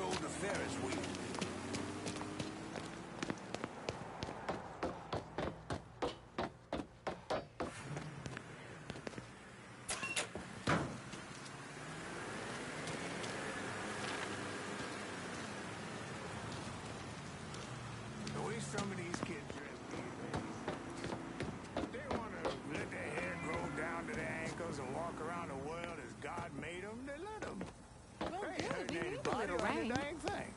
Rode the Ferris wheel. some of these kids dress weird. They want to let their hair grow down to their ankles and walk around the world as God made them. They let them. Well, They ain't good. hurting We need a anybody little or any rain. dang thing.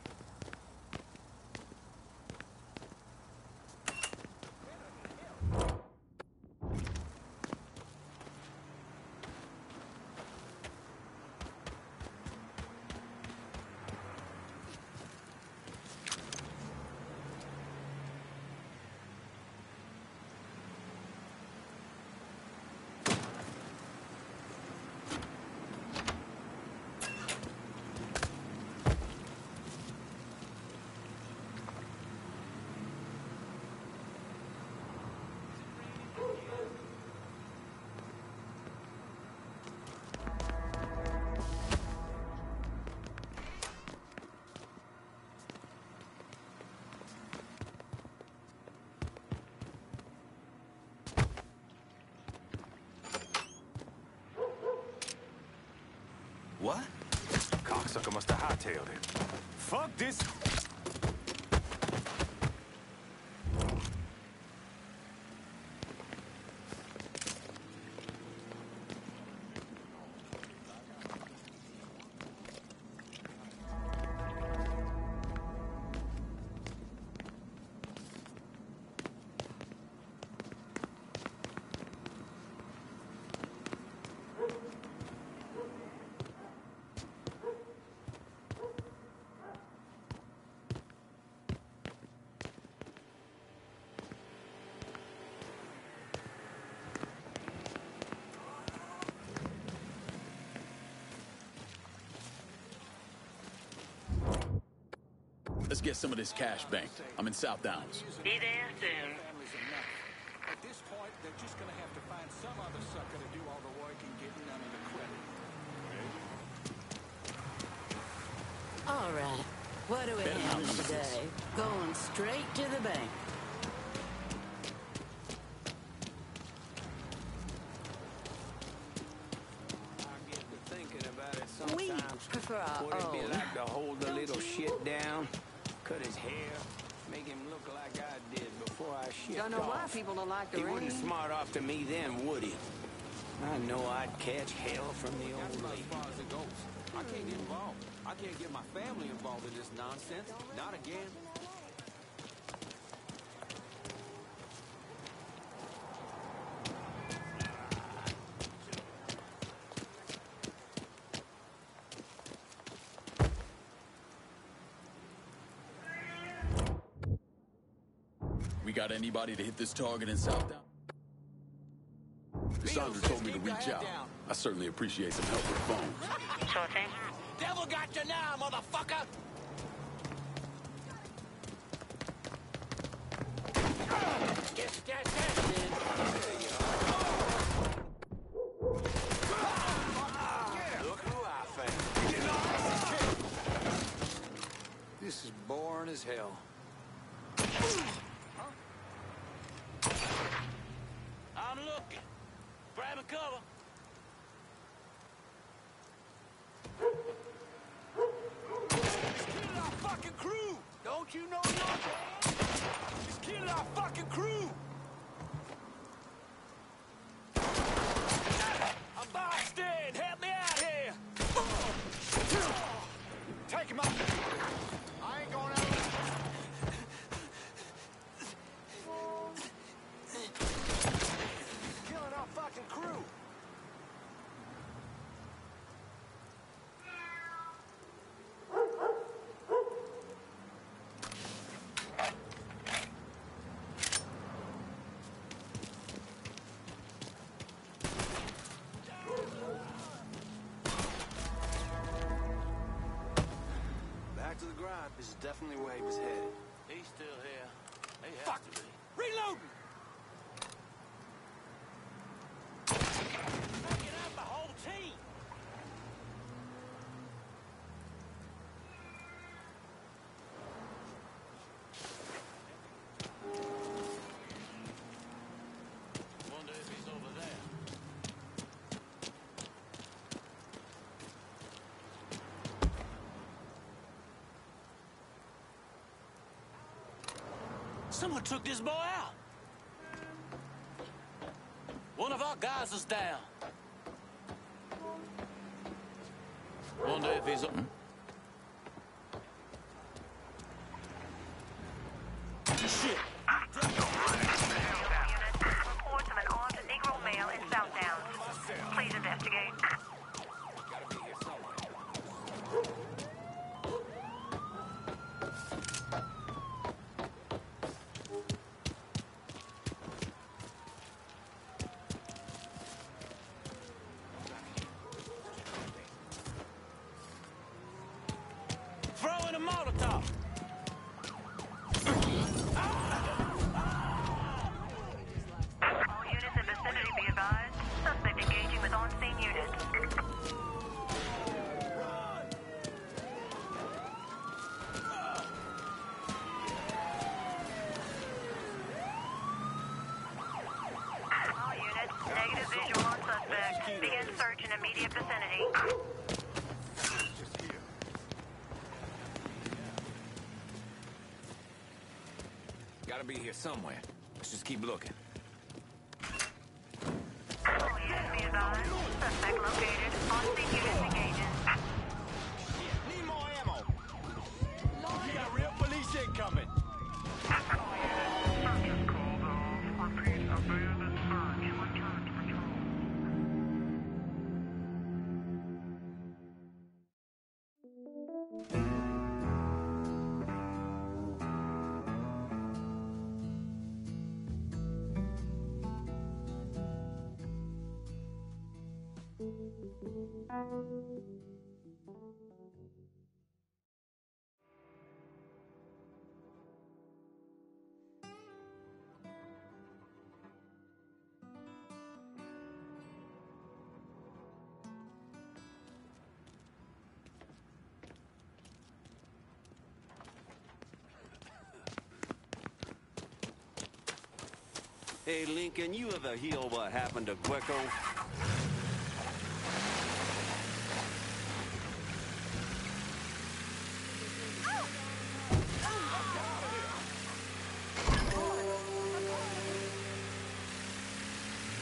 What? Cocksucker must have hightailed it. Fuck this. Get some of this cash banked. I'm in South Downs. Be there soon. At this point, they're just gonna have to find some other sucker to do all the work and get none of the credit. All right. What do we have today? Going straight to the bank. Thinking about it We sometimes. prefer our What it'd be own. like to hold the little shit down, cut his hair, make him look like I did before I shipped Don't know why off. people don't like the He wouldn't smart off to me then, would he? I know I'd catch hell from the old about as lady. far as it goes. I can't get involved. I can't get my family involved in this nonsense. Not again. Got anybody to hit this target in South Downs? Cassandra told me to reach out. I certainly appreciate some help with phones. Sure thing. Devil got you now, motherfucker! Yes, yes, yes. Look who I found. This is boring as hell. I'm looking. Grabbing cover. Kill our fucking crew! Don't you know you're dead? Just kill our fucking crew! I'm boxed in! Help me out here! Take him out! I ain't going out. Killing our fucking crew! Back to the grind. This is definitely where he was headed. He's still here. He has Fuck! to be. Reloading! Backing up the whole team. Wonder if he's over there. Someone took this boy out. One of our guys is down. Wonder if he's... Shit! Gotta be here somewhere. Let's just keep looking. Hey, Lincoln, you ever hear what happened to Greco?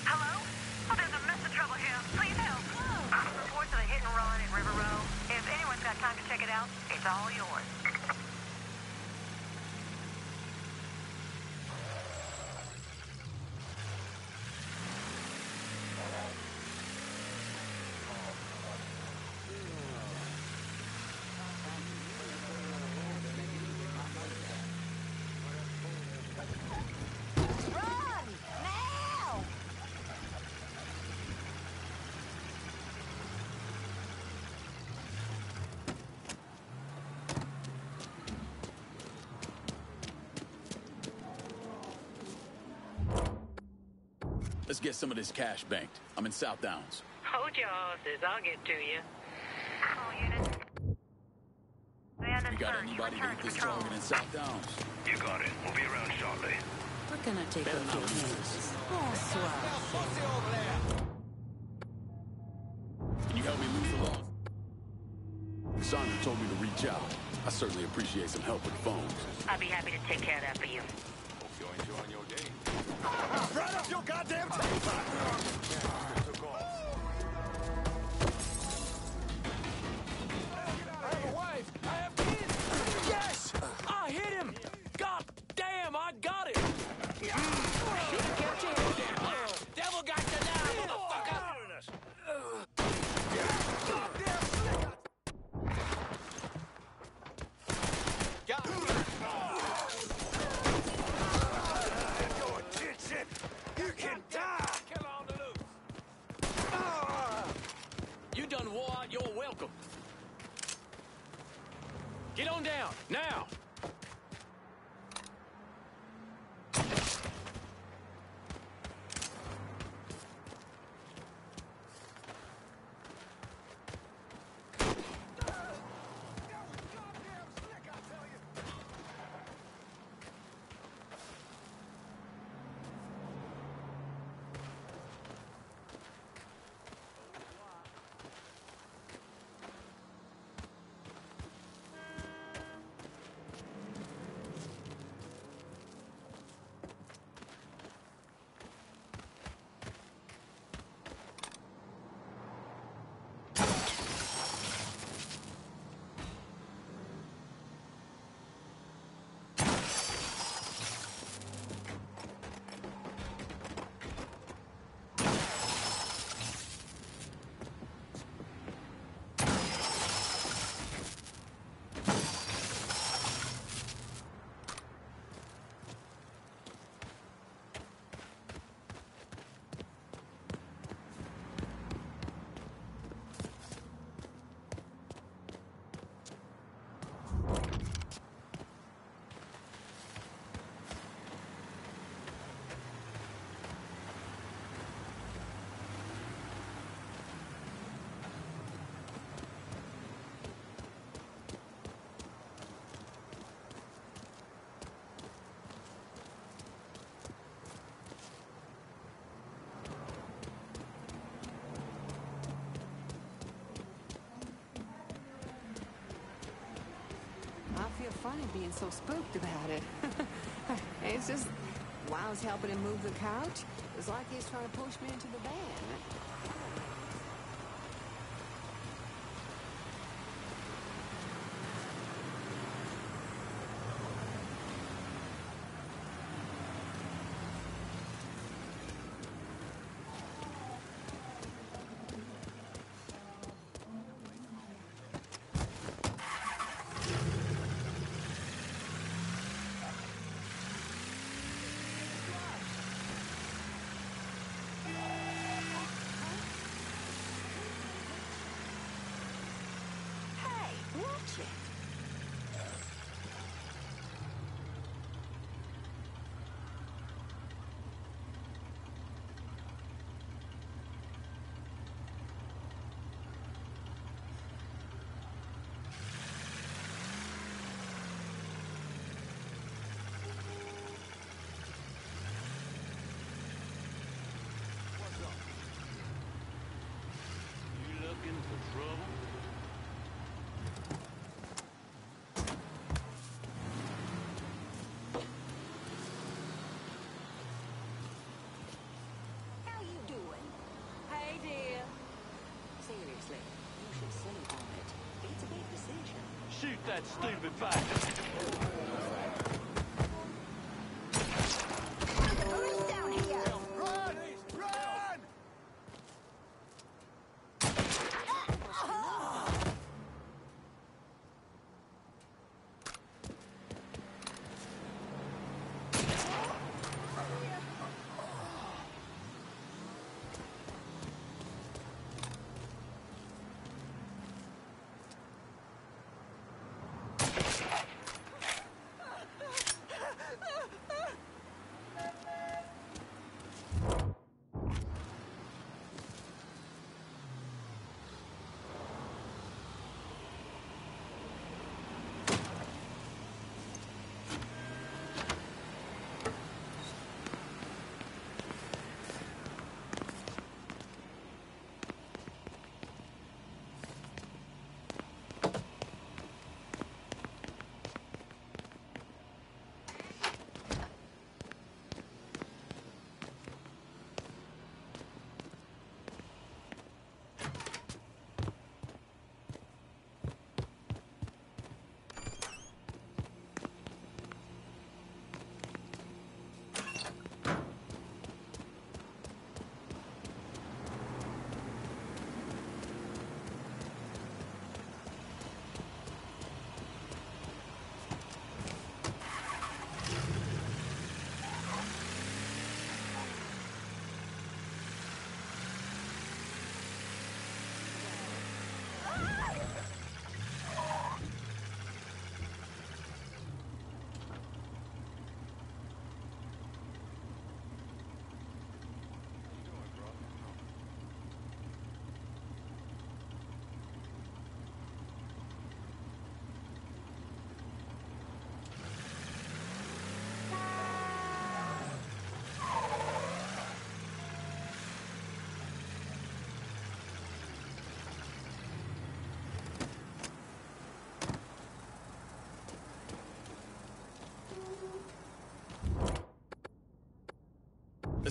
Hello? Oh, there's a mess of trouble here. Please help. Reports of a hit and run at River Row. If anyone's got time to check it out, it's all yours. Run! Now! Let's get some of this cash banked. I'm in South Downs. Hold your horses. I'll get to you. All units. We got anybody to hit this target in South Downs? You got it. We'll be around shortly. What can I take off your hands? Bonsoir. Can you help me move the law? Cassandra told me to reach out. I certainly appreciate some help with phones. I'll be happy to take care of that for you. Hope you're enjoying your day. Right up your goddamn I funny being so spooked about it. it's just while I was helping him move the couch, it was like he was trying to push me into the bed. Hey, watch it. You looking for trouble? How you doing? Hey, dear. Seriously, you should sleep on it. It's a big decision. Shoot that stupid bastard!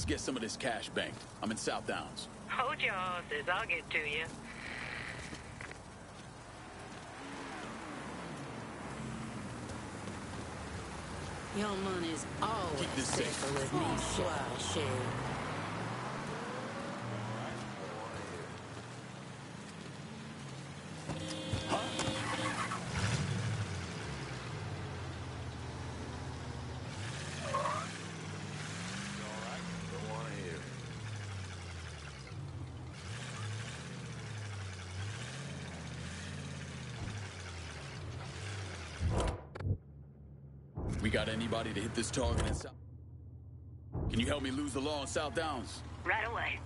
Let's get some of this cash banked. I'm in South Downs. Hold your horses. I'll get to you. Your money's always Keep this safe. safer with me, Squire Shea. Got anybody to hit this target? Can you help me lose the law in South Downs? Right away.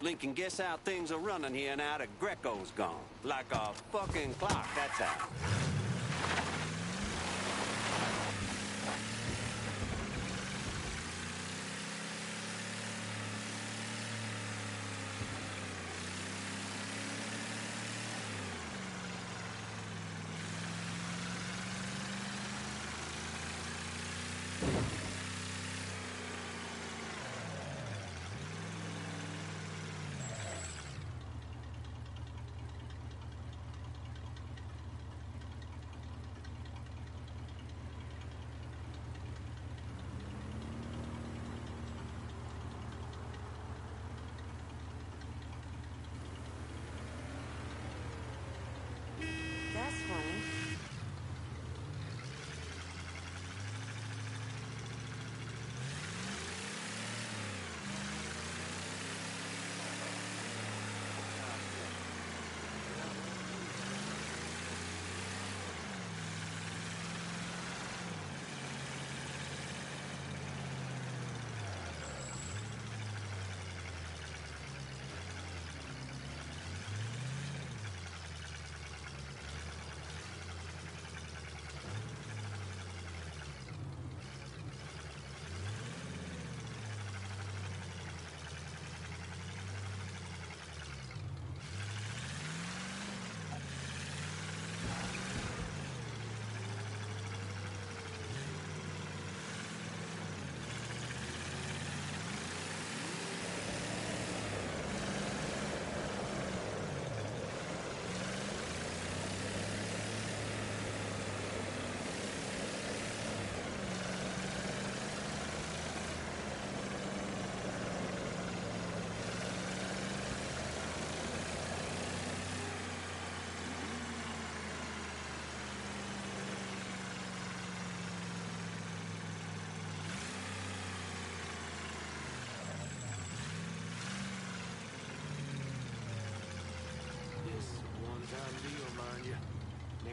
Lincoln, guess how things are running here now that Greco's gone. Like a fucking clock, that's how.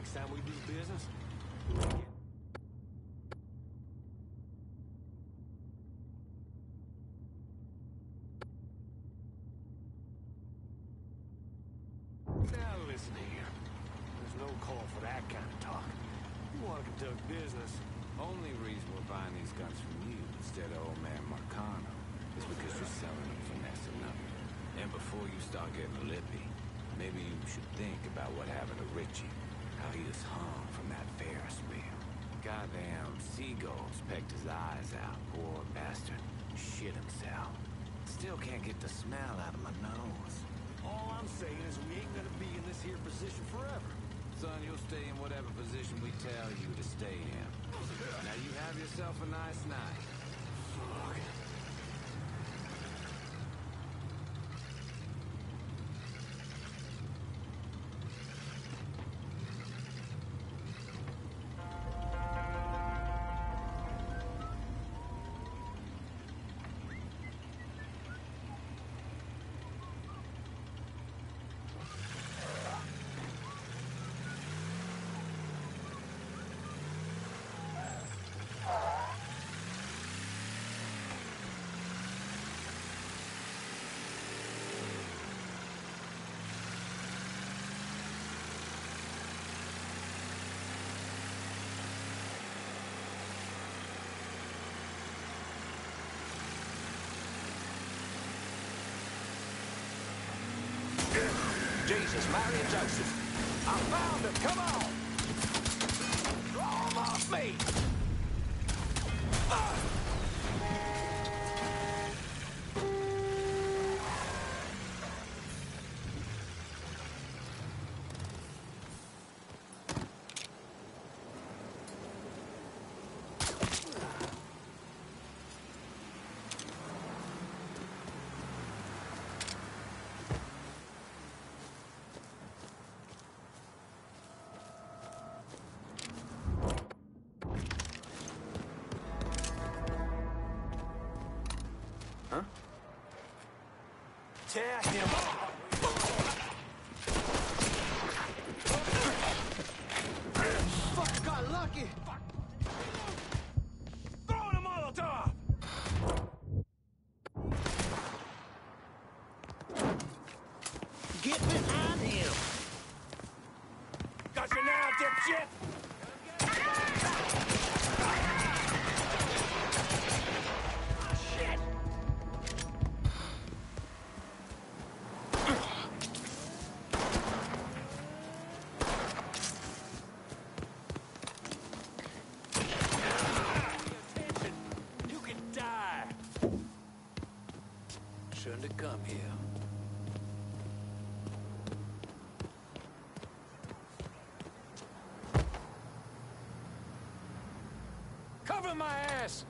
Next time we do business. Now listen here. There's no call for that kind of talk. You want to conduct business. Only reason we're buying these guns from you instead of old man Marcano is because you're selling them for next to nothing. And before you start getting lippy, maybe you should think about what happened to Richie. How he was hung from that Ferris wheel. Goddamn seagulls pecked his eyes out, poor bastard. Shit himself. Still can't get the smell out of my nose. All I'm saying is we ain't gonna be in this here position forever. Son, you'll stay in whatever position we tell you to stay in. Now you have yourself a nice night. Fuck. Jesus, Mary and Joseph. I found them. Come on. Tear him up! Fuck, got lucky! Throw in a Molotov! Get behind him! Got you now, dipshit! Come here. Cover my ass!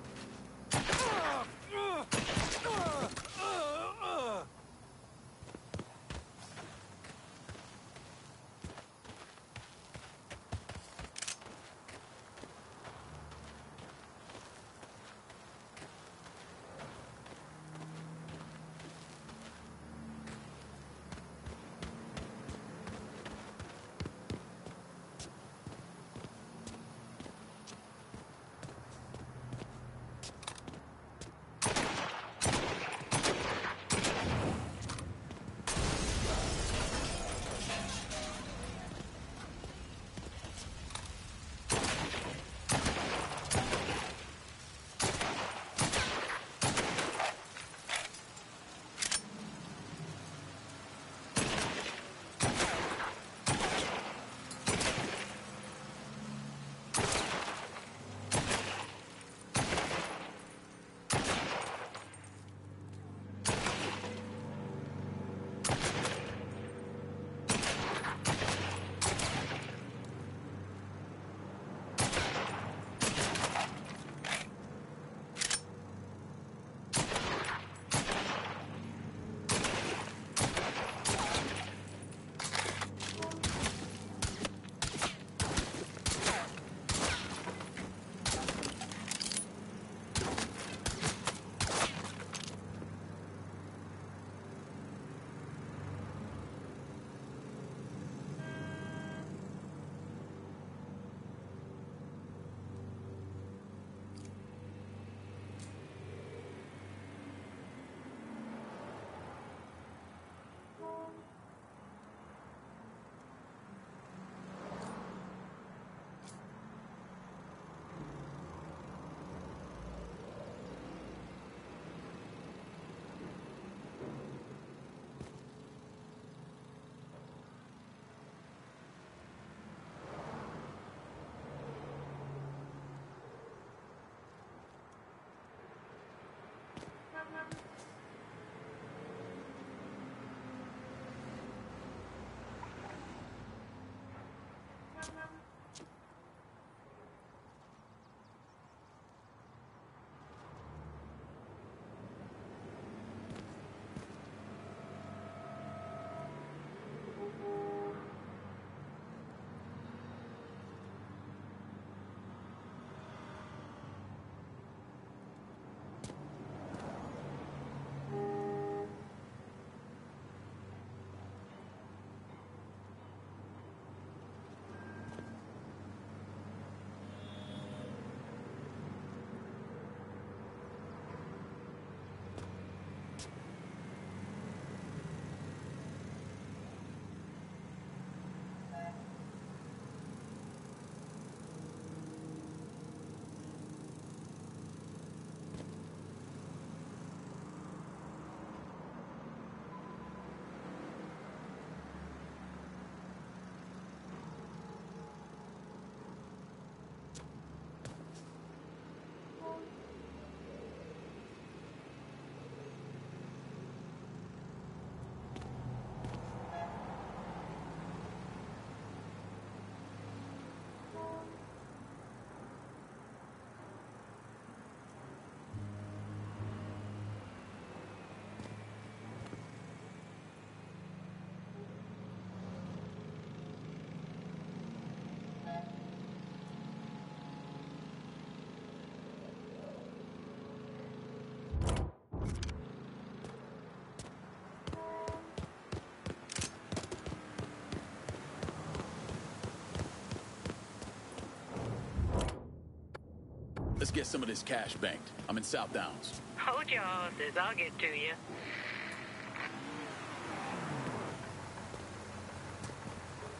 Let's get some of this cash banked. I'm in South Downs. Hold your horses. I'll get to you.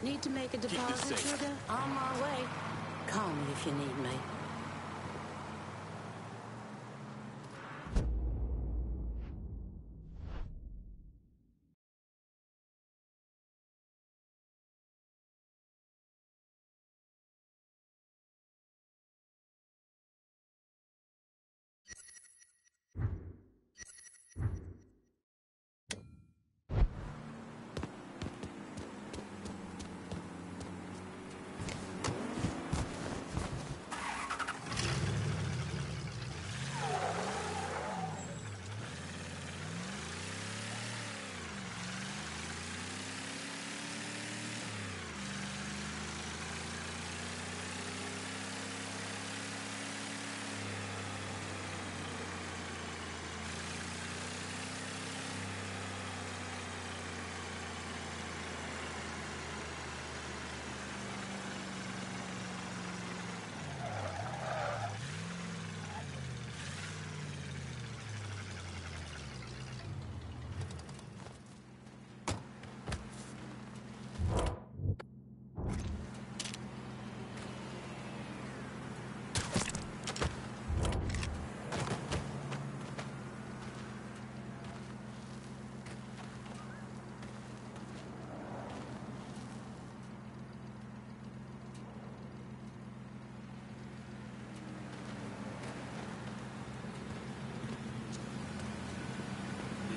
Need to make a deposit, safe. sugar? On my way. Call me if you need me.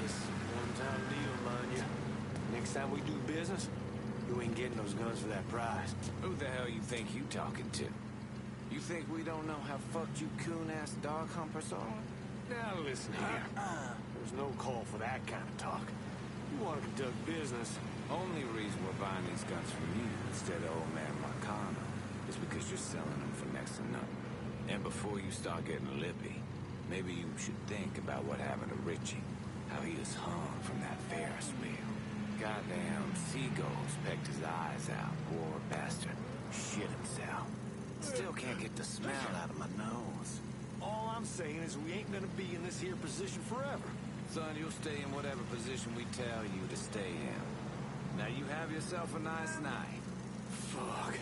This one-time deal, mind you. Next time we do business, you ain't getting those guns for that price. Who the hell you think you talking to? You think we don't know how fucked you coon-ass dog humpers are? Now listen here. Uh-uh. There's no call for that kind of talk. You want to conduct business. Only reason we're buying these guns from you instead of old man Marcano is because you're selling them for next to nothing. And before you start getting lippy, maybe you should think about what happened to Richie. How he was hung from that Ferris wheel. Goddamn seagulls pecked his eyes out, poor bastard. Shit himself. Still can't get the smell out of my nose. All I'm saying is we ain't gonna be in this here position forever. Son, you'll stay in whatever position we tell you to stay in. Now you have yourself a nice night. Fuck.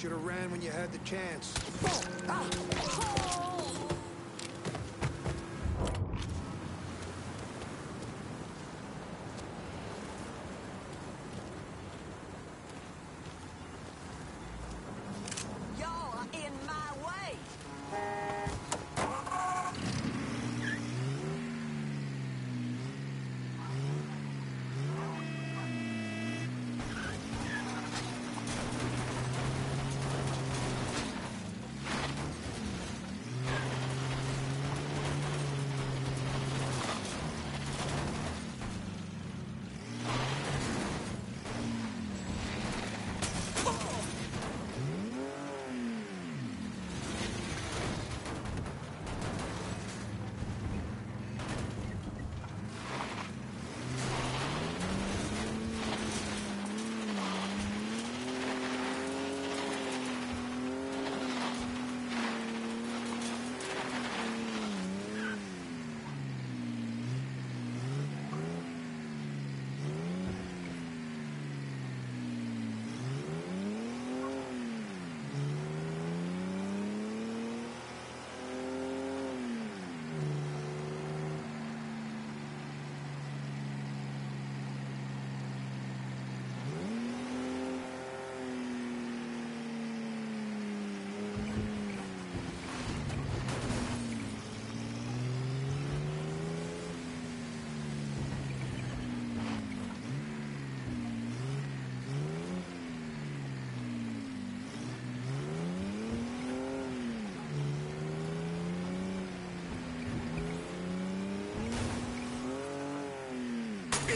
Should have ran when you had the chance.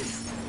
place.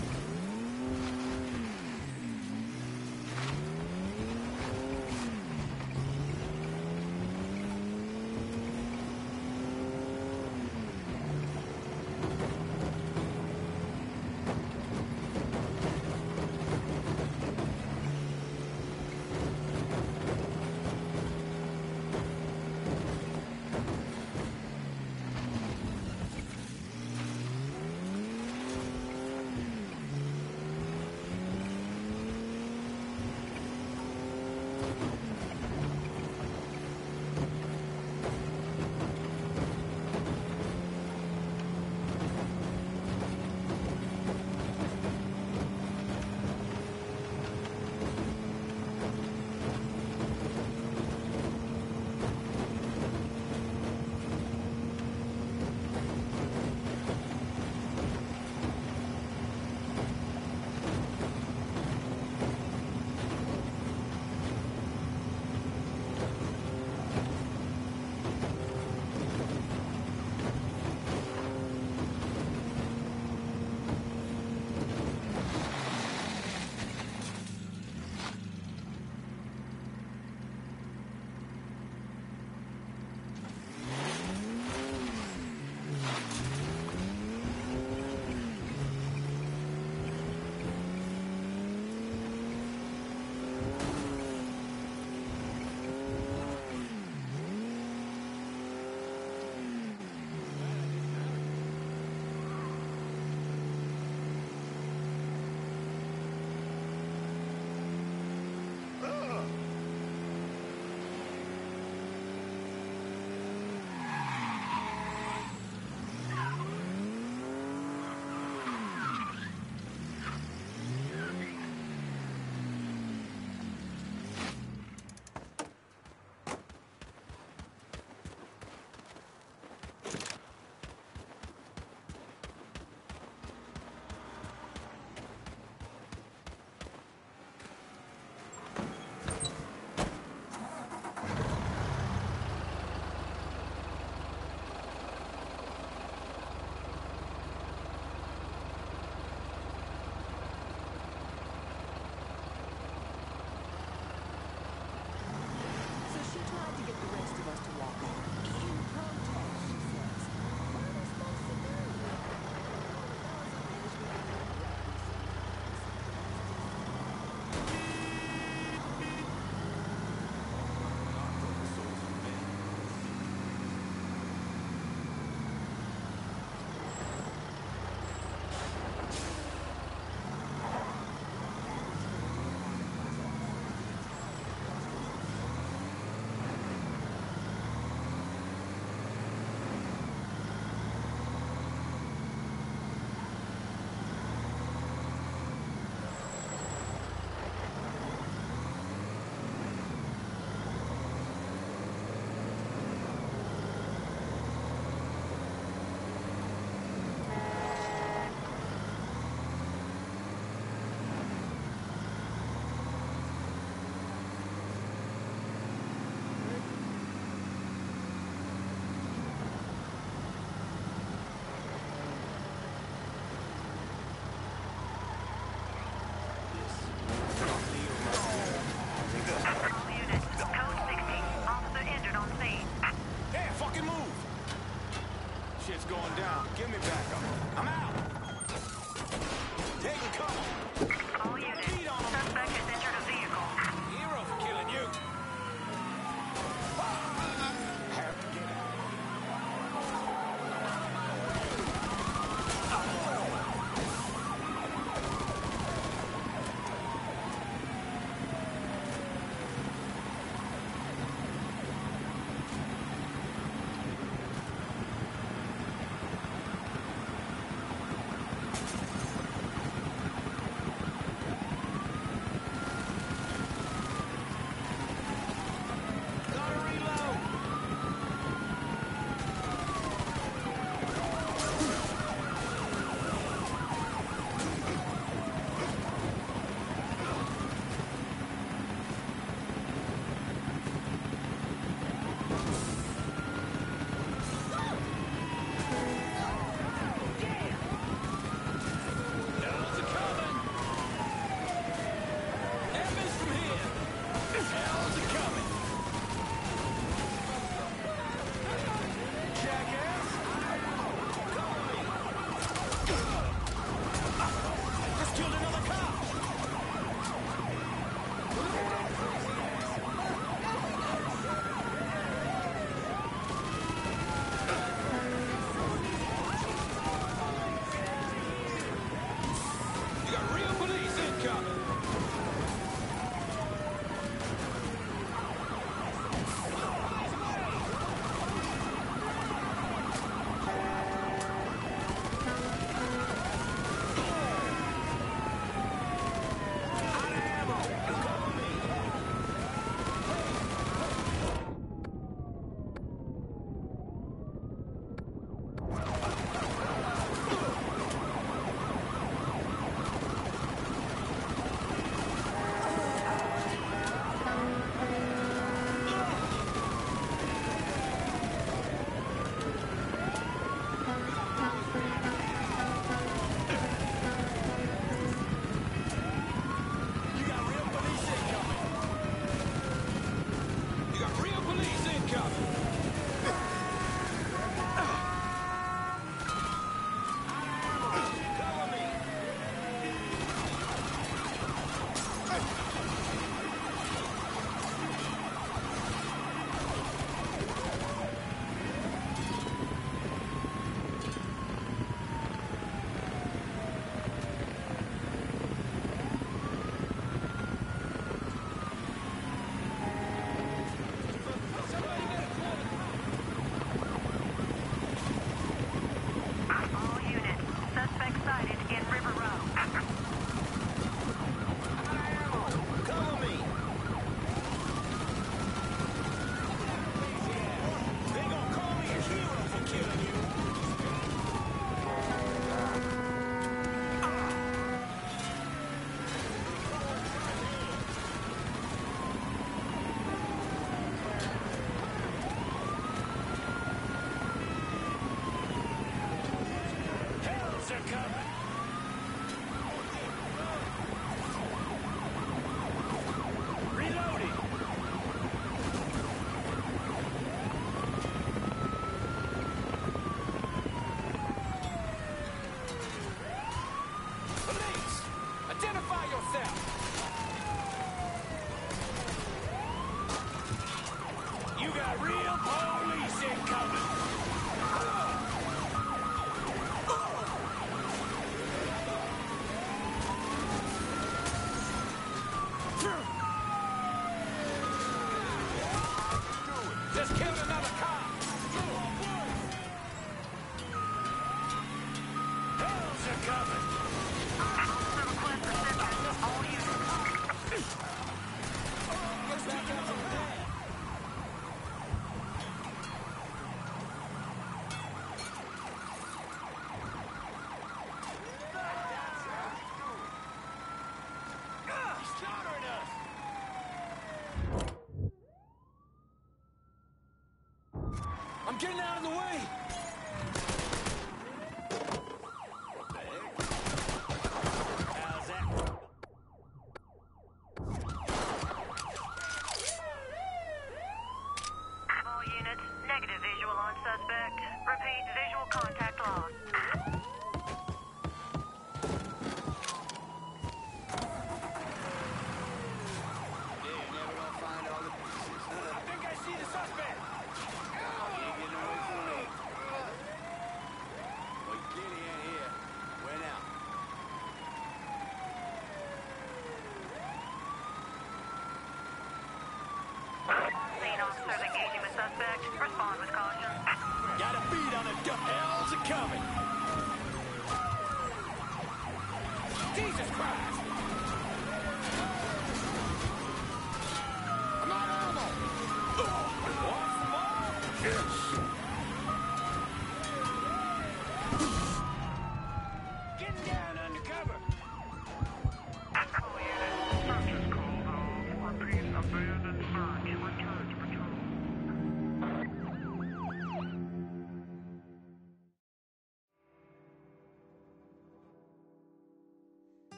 Scene officers engaging